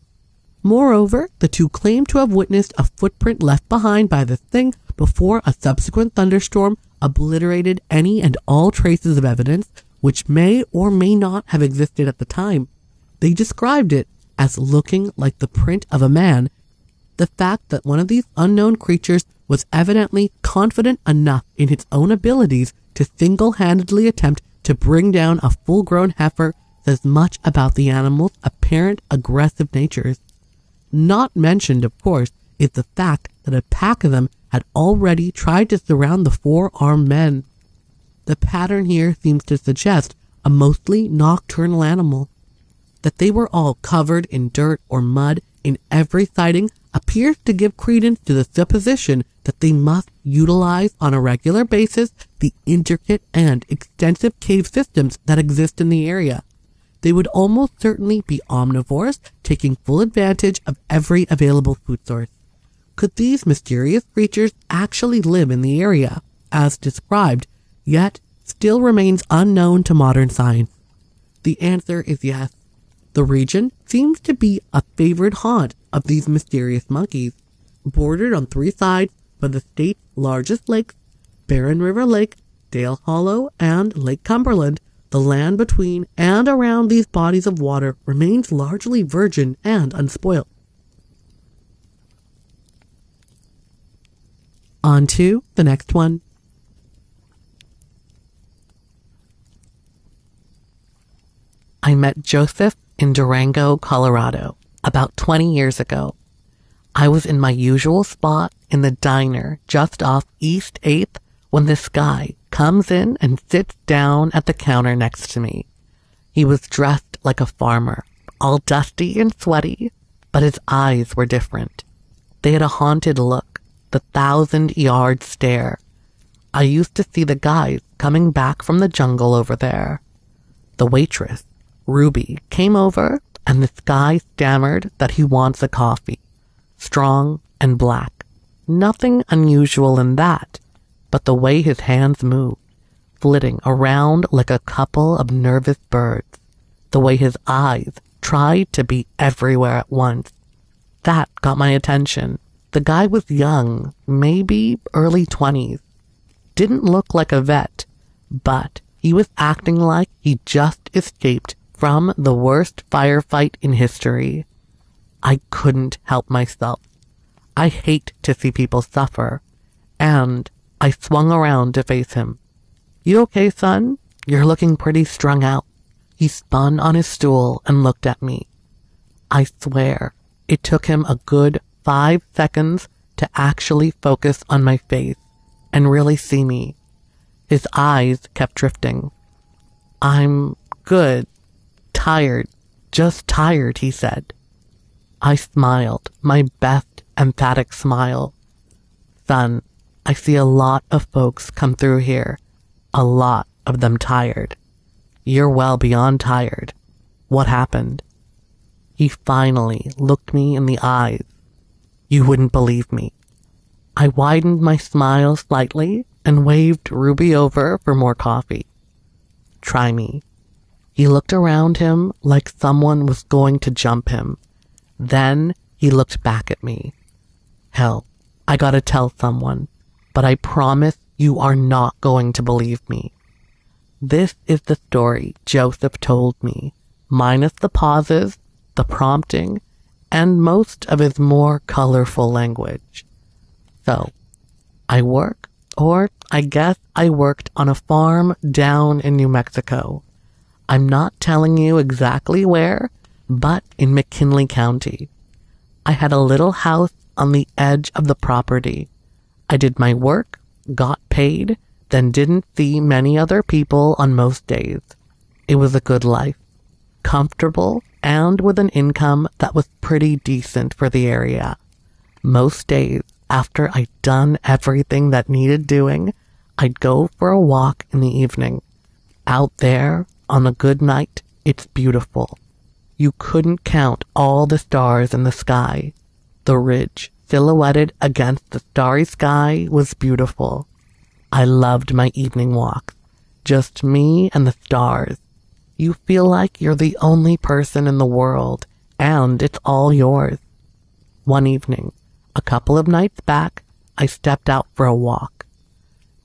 Speaker 1: Moreover, the two claimed to have witnessed a footprint left behind by the thing before a subsequent thunderstorm obliterated any and all traces of evidence which may or may not have existed at the time. They described it as looking like the print of a man. The fact that one of these unknown creatures was evidently confident enough in its own abilities to single-handedly attempt to bring down a full-grown heifer says much about the animal's apparent aggressive natures. Not mentioned, of course, is the fact that a pack of them had already tried to surround the four armed men. The pattern here seems to suggest a mostly nocturnal animal. That they were all covered in dirt or mud in every sighting appears to give credence to the supposition that they must utilize on a regular basis the intricate and extensive cave systems that exist in the area. They would almost certainly be omnivores, taking full advantage of every available food source. Could these mysterious creatures actually live in the area, as described, yet still remains unknown to modern science? The answer is yes. The region seems to be a favored haunt of these mysterious monkeys, bordered on three sides by the state's largest lakes, Barren River Lake, Dale Hollow, and Lake Cumberland, the land between and around these bodies of water remains largely virgin and unspoilt. On to the next one. I met Joseph in Durango, Colorado, about 20 years ago. I was in my usual spot in the diner just off East 8th when this guy comes in and sits down at the counter next to me. He was dressed like a farmer, all dusty and sweaty, but his eyes were different. They had a haunted look, the thousand yard stare. I used to see the guys coming back from the jungle over there. The waitress, Ruby, came over and this guy stammered that he wants a coffee. Strong and black. Nothing unusual in that but the way his hands moved, flitting around like a couple of nervous birds, the way his eyes tried to be everywhere at once. That got my attention, The guy was young, maybe early 20s. Didn't look like a vet, but he was acting like he just escaped from the worst firefight in history. I couldn't help myself. I hate to see people suffer, and I swung around to face him. You okay, son? You're looking pretty strung out. He spun on his stool and looked at me. I swear, it took him a good five seconds to actually focus on my face and really see me. His eyes kept drifting. I'm good. Tired. Just tired, he said. I smiled, my best emphatic smile. Son, I see a lot of folks come through here. A lot of them tired. You're well beyond tired. What happened? He finally looked me in the eyes you wouldn't believe me. I widened my smile slightly and waved Ruby over for more coffee. Try me. He looked around him like someone was going to jump him. Then he looked back at me. Hell, I gotta tell someone, but I promise you are not going to believe me. This is the story Joseph told me, minus the pauses, the prompting, and most of his more colorful language. So, I work, or I guess I worked on a farm down in New Mexico. I'm not telling you exactly where, but in McKinley County. I had a little house on the edge of the property. I did my work, got paid, then didn't see many other people on most days. It was a good life. Comfortable and with an income that was pretty decent for the area. Most days, after I'd done everything that needed doing, I'd go for a walk in the evening. Out there, on a good night, it's beautiful. You couldn't count all the stars in the sky. The ridge, silhouetted against the starry sky, was beautiful. I loved my evening walks. Just me and the stars you feel like you're the only person in the world and it's all yours. One evening, a couple of nights back, I stepped out for a walk.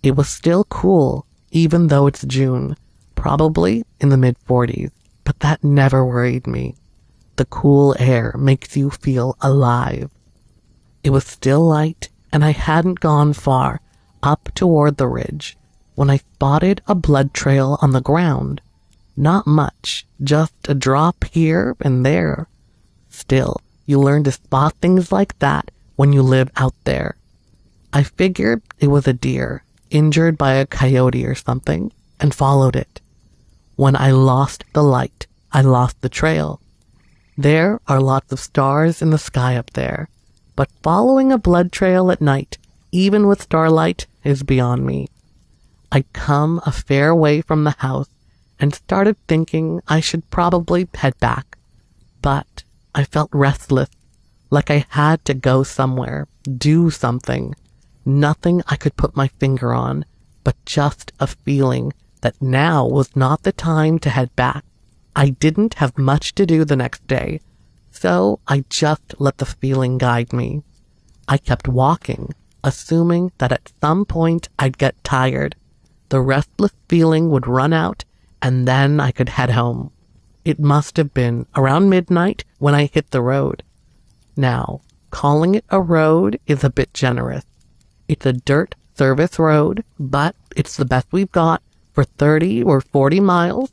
Speaker 1: It was still cool, even though it's June, probably in the mid 40s, but that never worried me. The cool air makes you feel alive. It was still light, and I hadn't gone far up toward the ridge when I spotted a blood trail on the ground. Not much, just a drop here and there. Still, you learn to spot things like that when you live out there. I figured it was a deer, injured by a coyote or something, and followed it. When I lost the light, I lost the trail. There are lots of stars in the sky up there, but following a blood trail at night, even with starlight, is beyond me. I'd come a fair way from the house and started thinking I should probably head back. But I felt restless, like I had to go somewhere, do something. Nothing I could put my finger on, but just a feeling that now was not the time to head back. I didn't have much to do the next day, so I just let the feeling guide me. I kept walking, assuming that at some point I'd get tired. The restless feeling would run out and then I could head home. It must have been around midnight when I hit the road. Now, calling it a road is a bit generous. It's a dirt service road, but it's the best we've got for 30 or 40 miles,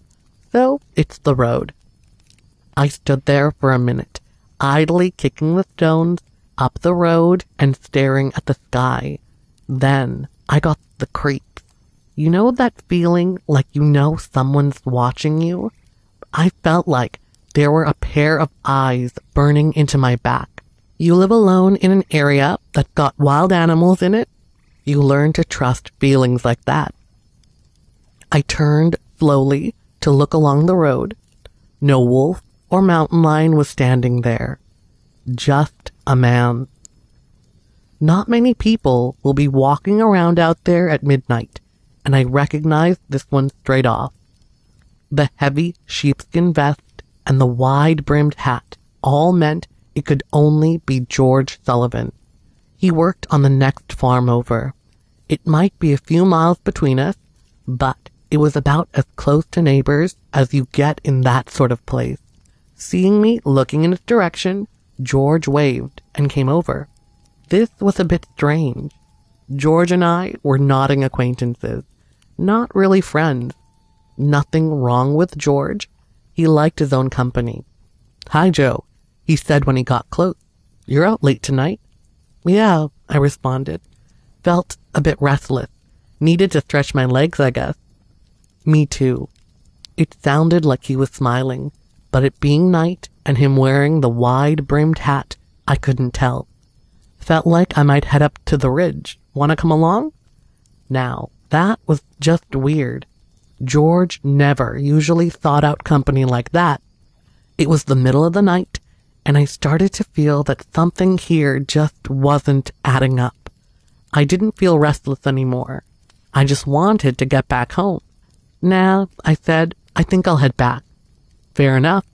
Speaker 1: so it's the road. I stood there for a minute, idly kicking the stones up the road and staring at the sky. Then I got the creeps. You know that feeling like you know someone's watching you? I felt like there were a pair of eyes burning into my back. You live alone in an area that's got wild animals in it. You learn to trust feelings like that. I turned slowly to look along the road. No wolf or mountain lion was standing there. Just a man. Not many people will be walking around out there at midnight and I recognized this one straight off. The heavy sheepskin vest and the wide brimmed hat all meant it could only be George Sullivan. He worked on the next farm over. It might be a few miles between us, but it was about as close to neighbors as you get in that sort of place. Seeing me looking in its direction, George waved and came over. This was a bit strange. George and I were nodding acquaintances, not really friends. Nothing wrong with George. He liked his own company. Hi, Joe, he said when he got close. You're out late tonight? Yeah, I responded. Felt a bit restless. Needed to stretch my legs, I guess. Me too. It sounded like he was smiling, but it being night and him wearing the wide brimmed hat, I couldn't tell. Felt like I might head up to the ridge. Want to come along? Now, that was just weird. George never usually thought out company like that. It was the middle of the night, and I started to feel that something here just wasn't adding up. I didn't feel restless anymore. I just wanted to get back home. Nah, I said, I think I'll head back. Fair enough.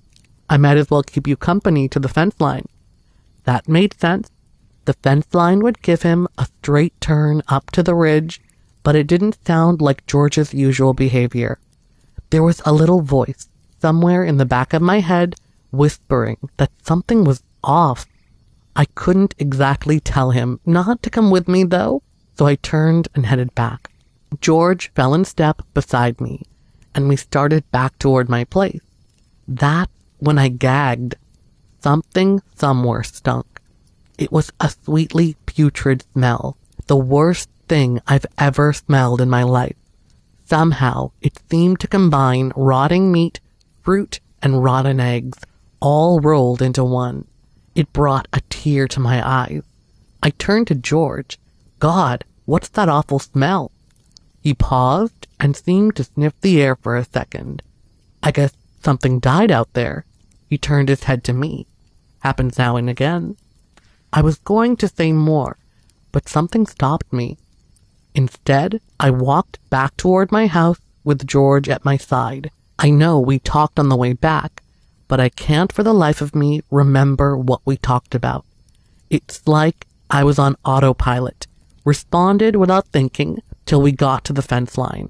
Speaker 1: I might as well keep you company to the fence line. That made sense. The fence line would give him a straight turn up to the ridge but it didn't sound like George's usual behavior. There was a little voice somewhere in the back of my head whispering that something was off. I couldn't exactly tell him not to come with me though, so I turned and headed back. George fell in step beside me, and we started back toward my place. That when I gagged. Something somewhere stunk. It was a sweetly putrid smell, the worst thing I've ever smelled in my life. Somehow, it seemed to combine rotting meat, fruit, and rotten eggs, all rolled into one. It brought a tear to my eyes. I turned to George. God, what's that awful smell? He paused and seemed to sniff the air for a second. I guess something died out there. He turned his head to me. Happens now and again. I was going to say more, but something stopped me. Instead, I walked back toward my house with George at my side. I know we talked on the way back, but I can't for the life of me remember what we talked about. It's like I was on autopilot, responded without thinking till we got to the fence line.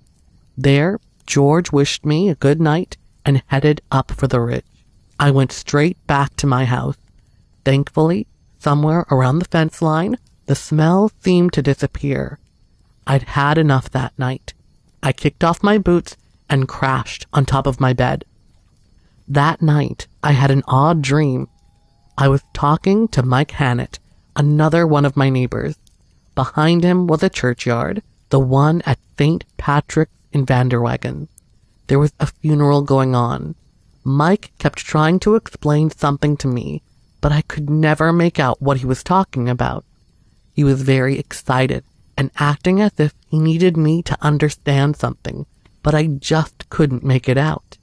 Speaker 1: There, George wished me a good night and headed up for the ridge. I went straight back to my house. Thankfully, somewhere around the fence line, the smell seemed to disappear. I'd had enough that night. I kicked off my boots and crashed on top of my bed. That night, I had an odd dream. I was talking to Mike Hannett, another one of my neighbors. Behind him was a churchyard, the one at St. Patrick's in Vanderwagen. There was a funeral going on. Mike kept trying to explain something to me, but I could never make out what he was talking about. He was very excited and acting as if he needed me to understand something, but I just couldn't make it out.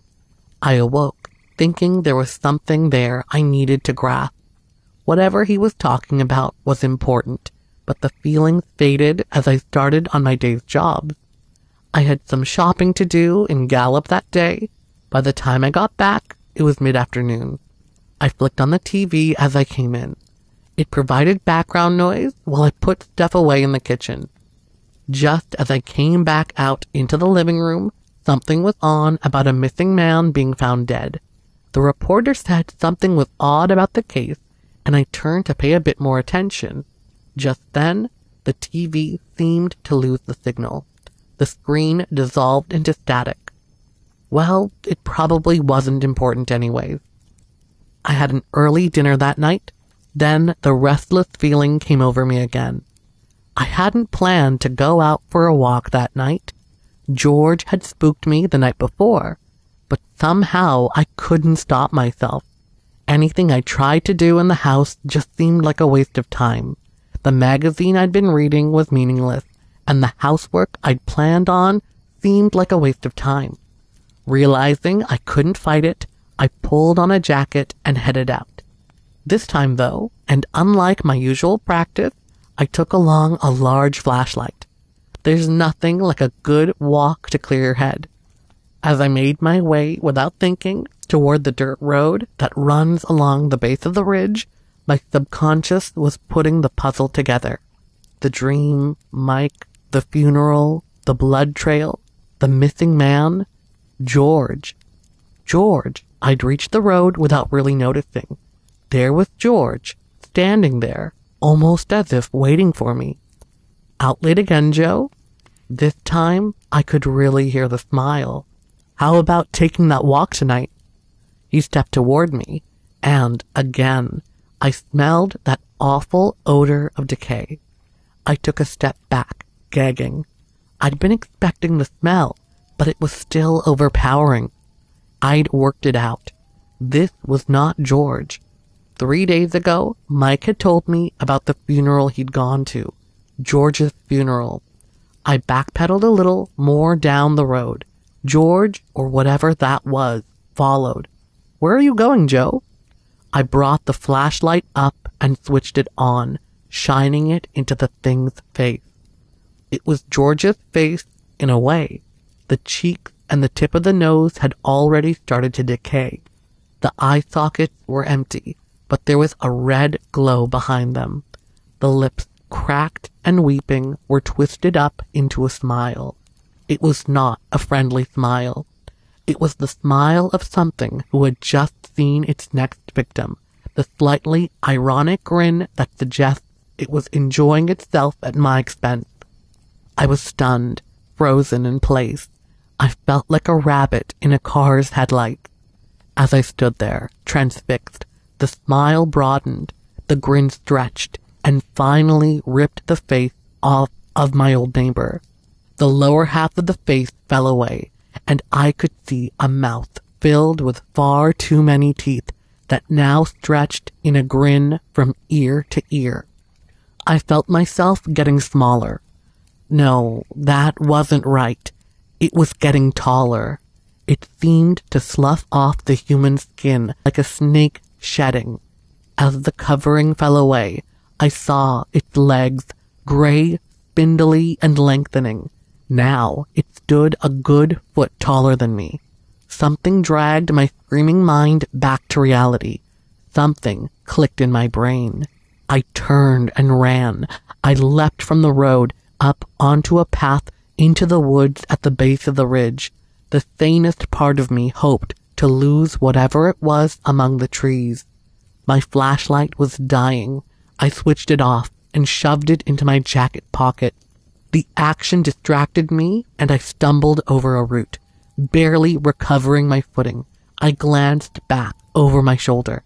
Speaker 1: I awoke, thinking there was something there I needed to grasp. Whatever he was talking about was important, but the feeling faded as I started on my day's job. I had some shopping to do in Gallup that day. By the time I got back, it was mid-afternoon. I flicked on the TV as I came in. It provided background noise while I put stuff away in the kitchen. Just as I came back out into the living room, something was on about a missing man being found dead. The reporter said something was odd about the case, and I turned to pay a bit more attention. Just then, the TV seemed to lose the signal. The screen dissolved into static. Well, it probably wasn't important anyways. I had an early dinner that night then the restless feeling came over me again. I hadn't planned to go out for a walk that night. George had spooked me the night before, but somehow I couldn't stop myself. Anything I tried to do in the house just seemed like a waste of time. The magazine I'd been reading was meaningless, and the housework I'd planned on seemed like a waste of time. Realizing I couldn't fight it, I pulled on a jacket and headed out. This time, though, and unlike my usual practice, I took along a large flashlight. There's nothing like a good walk to clear your head. As I made my way without thinking toward the dirt road that runs along the base of the ridge, My subconscious was putting the puzzle together. The dream, Mike, the funeral, the blood trail, the missing man, George. George. I'd reached the road without really noticing. There was George, standing there, almost as if waiting for me. Out late again, Joe? This time, I could really hear the smile. How about taking that walk tonight? He stepped toward me, and again, I smelled that awful odor of decay. I took a step back, gagging. I'd been expecting the smell, but it was still overpowering. I'd worked it out. This was not George. Three days ago, Mike had told me about the funeral he'd gone to. George's funeral. I backpedaled a little more down the road. George, or whatever that was, followed. Where are you going, Joe? I brought the flashlight up and switched it on, shining it into the thing's face. It was George's face in a way. The cheeks and the tip of the nose had already started to decay. The eye sockets were empty, but there was a red glow behind them. The lips, cracked and weeping, were twisted up into a smile. It was not a friendly smile. It was the smile of something who had just seen its next victim, the slightly ironic grin that suggests it was enjoying itself at my expense. I was stunned, frozen in place. I felt like a rabbit in a car's headlights. As I stood there, transfixed, the smile broadened, the grin stretched, and finally ripped the face off of my old neighbor. The lower half of the face fell away, and I could see a mouth filled with far too many teeth that now stretched in a grin from ear to ear. I felt myself getting smaller. No, that wasn't right. It was getting taller. It seemed to slough off the human skin like a snake shedding. As the covering fell away, I saw its legs, gray, spindly, and lengthening. Now it stood a good foot taller than me. Something dragged my screaming mind back to reality. Something clicked in my brain. I turned and ran. I leapt from the road up onto a path into the woods at the base of the ridge. The sanest part of me hoped to lose whatever it was among the trees. My flashlight was dying. I switched it off and shoved it into my jacket pocket. The action distracted me and I stumbled over a root, barely recovering my footing. I glanced back over my shoulder.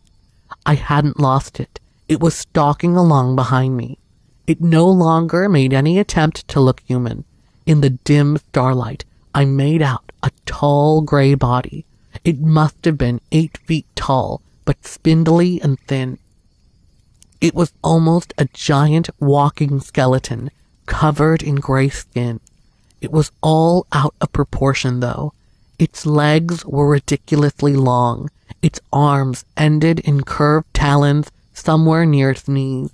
Speaker 1: I hadn't lost it. It was stalking along behind me. It no longer made any attempt to look human. In the dim starlight, I made out a tall gray body. It must have been eight feet tall, but spindly and thin. It was almost a giant walking skeleton, covered in gray skin. It was all out of proportion, though. Its legs were ridiculously long. Its arms ended in curved talons somewhere near its knees.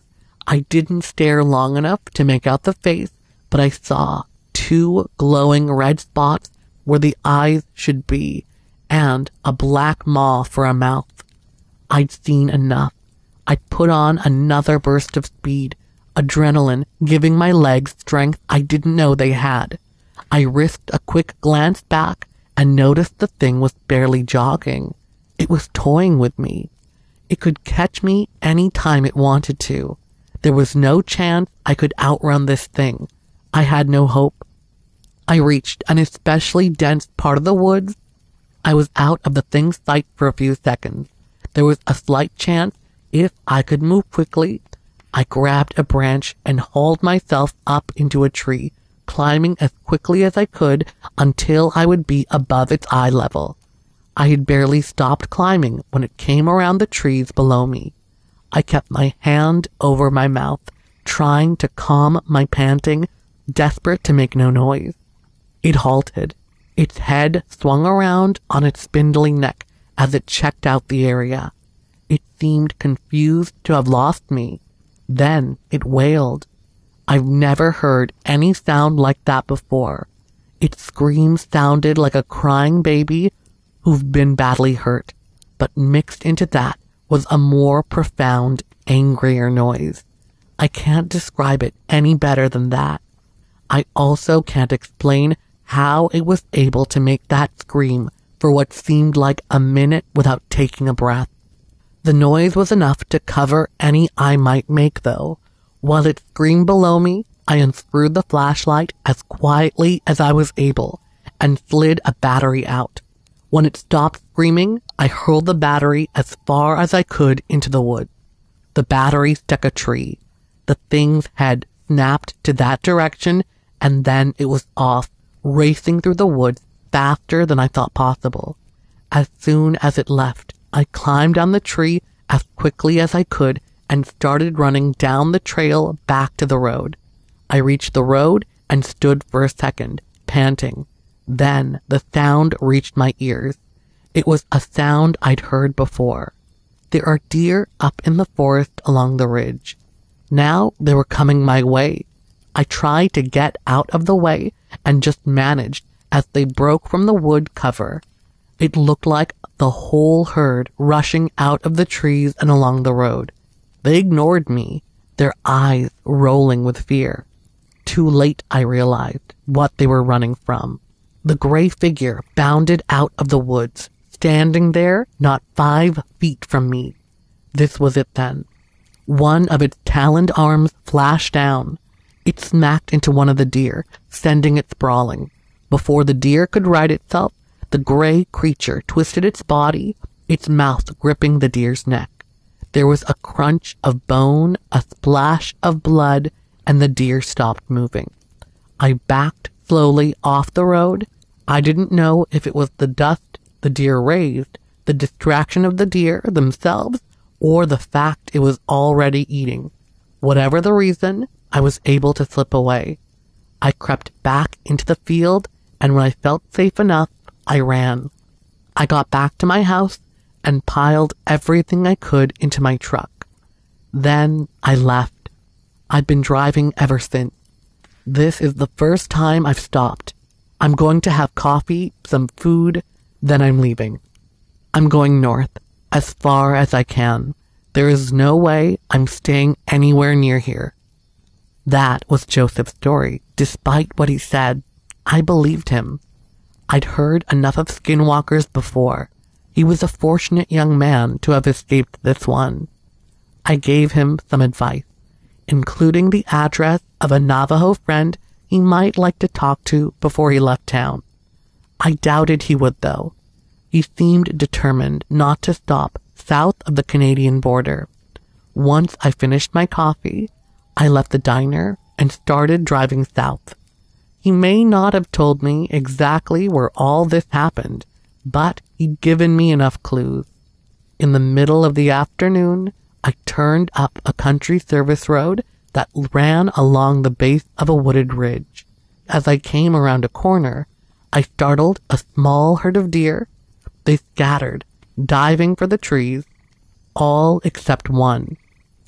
Speaker 1: I didn't stare long enough to make out the face, but I saw two glowing red spots where the eyes should be, and a black maw for a mouth. I'd seen enough. I'd put on another burst of speed, adrenaline giving my legs strength I didn't know they had. I risked a quick glance back and noticed the thing was barely jogging. It was toying with me. It could catch me any time it wanted to. There was no chance I could outrun this thing. I had no hope. I reached an especially dense part of the woods. I was out of the thing's sight for a few seconds. There was a slight chance, if I could move quickly, I grabbed a branch and hauled myself up into a tree, climbing as quickly as I could until I would be above its eye level. I had barely stopped climbing when it came around the trees below me. I kept my hand over my mouth, trying to calm my panting, desperate to make no noise. It halted. Its head swung around on its spindly neck as it checked out the area. It seemed confused to have lost me. Then it wailed. I've never heard any sound like that before. Its scream sounded like a crying baby who've been badly hurt, but mixed into that was a more profound, angrier noise. I can't describe it any better than that. I also can't explain how it was able to make that scream for what seemed like a minute without taking a breath. The noise was enough to cover any I might make, though. While it screamed below me, I unscrewed the flashlight as quietly as I was able and slid a battery out. When it stopped screaming, I hurled the battery as far as I could into the wood. The battery struck a tree. The thing's head snapped to that direction and then it was off, racing through the woods faster than I thought possible. As soon as it left, I climbed down the tree as quickly as I could and started running down the trail back to the road. I reached the road and stood for a second, panting. Then the sound reached my ears. It was a sound I'd heard before. There are deer up in the forest along the ridge. Now they were coming my way. I tried to get out of the way and just managed as they broke from the wood cover. It looked like the whole herd rushing out of the trees and along the road. They ignored me, their eyes rolling with fear. Too late, I realized what they were running from. The gray figure bounded out of the woods, standing there not five feet from me. This was it then. One of its taloned arms flashed down. It smacked into one of the deer, sending it sprawling. Before the deer could right itself, the gray creature twisted its body, its mouth gripping the deer's neck. There was a crunch of bone, a splash of blood, and the deer stopped moving. I backed slowly off the road. I didn't know if it was the dust the deer raised, the distraction of the deer themselves, or the fact it was already eating. Whatever the reason, I was able to slip away. I crept back into the field, and when I felt safe enough, I ran. I got back to my house and piled everything I could into my truck. Then I left. I've been driving ever since. This is the first time I've stopped. I'm going to have coffee, some food, then I'm leaving. I'm going north, as far as I can. There is no way I'm staying anywhere near here. That was Joseph's story. Despite what he said, I believed him. I'd heard enough of skinwalkers before. He was a fortunate young man to have escaped this one. I gave him some advice, including the address of a Navajo friend he might like to talk to before he left town. I doubted he would, though. He seemed determined not to stop south of the Canadian border. Once I finished my coffee, I left the diner and started driving south. He may not have told me exactly where all this happened, but he'd given me enough clues. In the middle of the afternoon, I turned up a country service road that ran along the base of a wooded ridge. As I came around a corner, I startled a small herd of deer. They scattered, diving for the trees, all except one.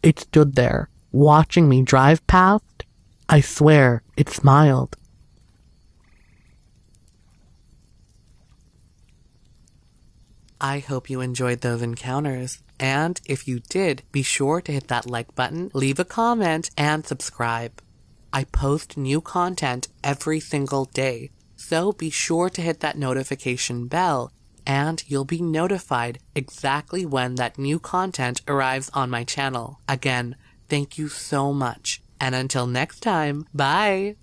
Speaker 1: It stood there, watching me drive past. I swear it smiled. I hope you enjoyed those encounters. And if you did, be sure to hit that like button, leave a comment, and subscribe. I post new content every single day, so be sure to hit that notification bell and you'll be notified exactly when that new content arrives on my channel. Again, thank you so much. And until next time, bye!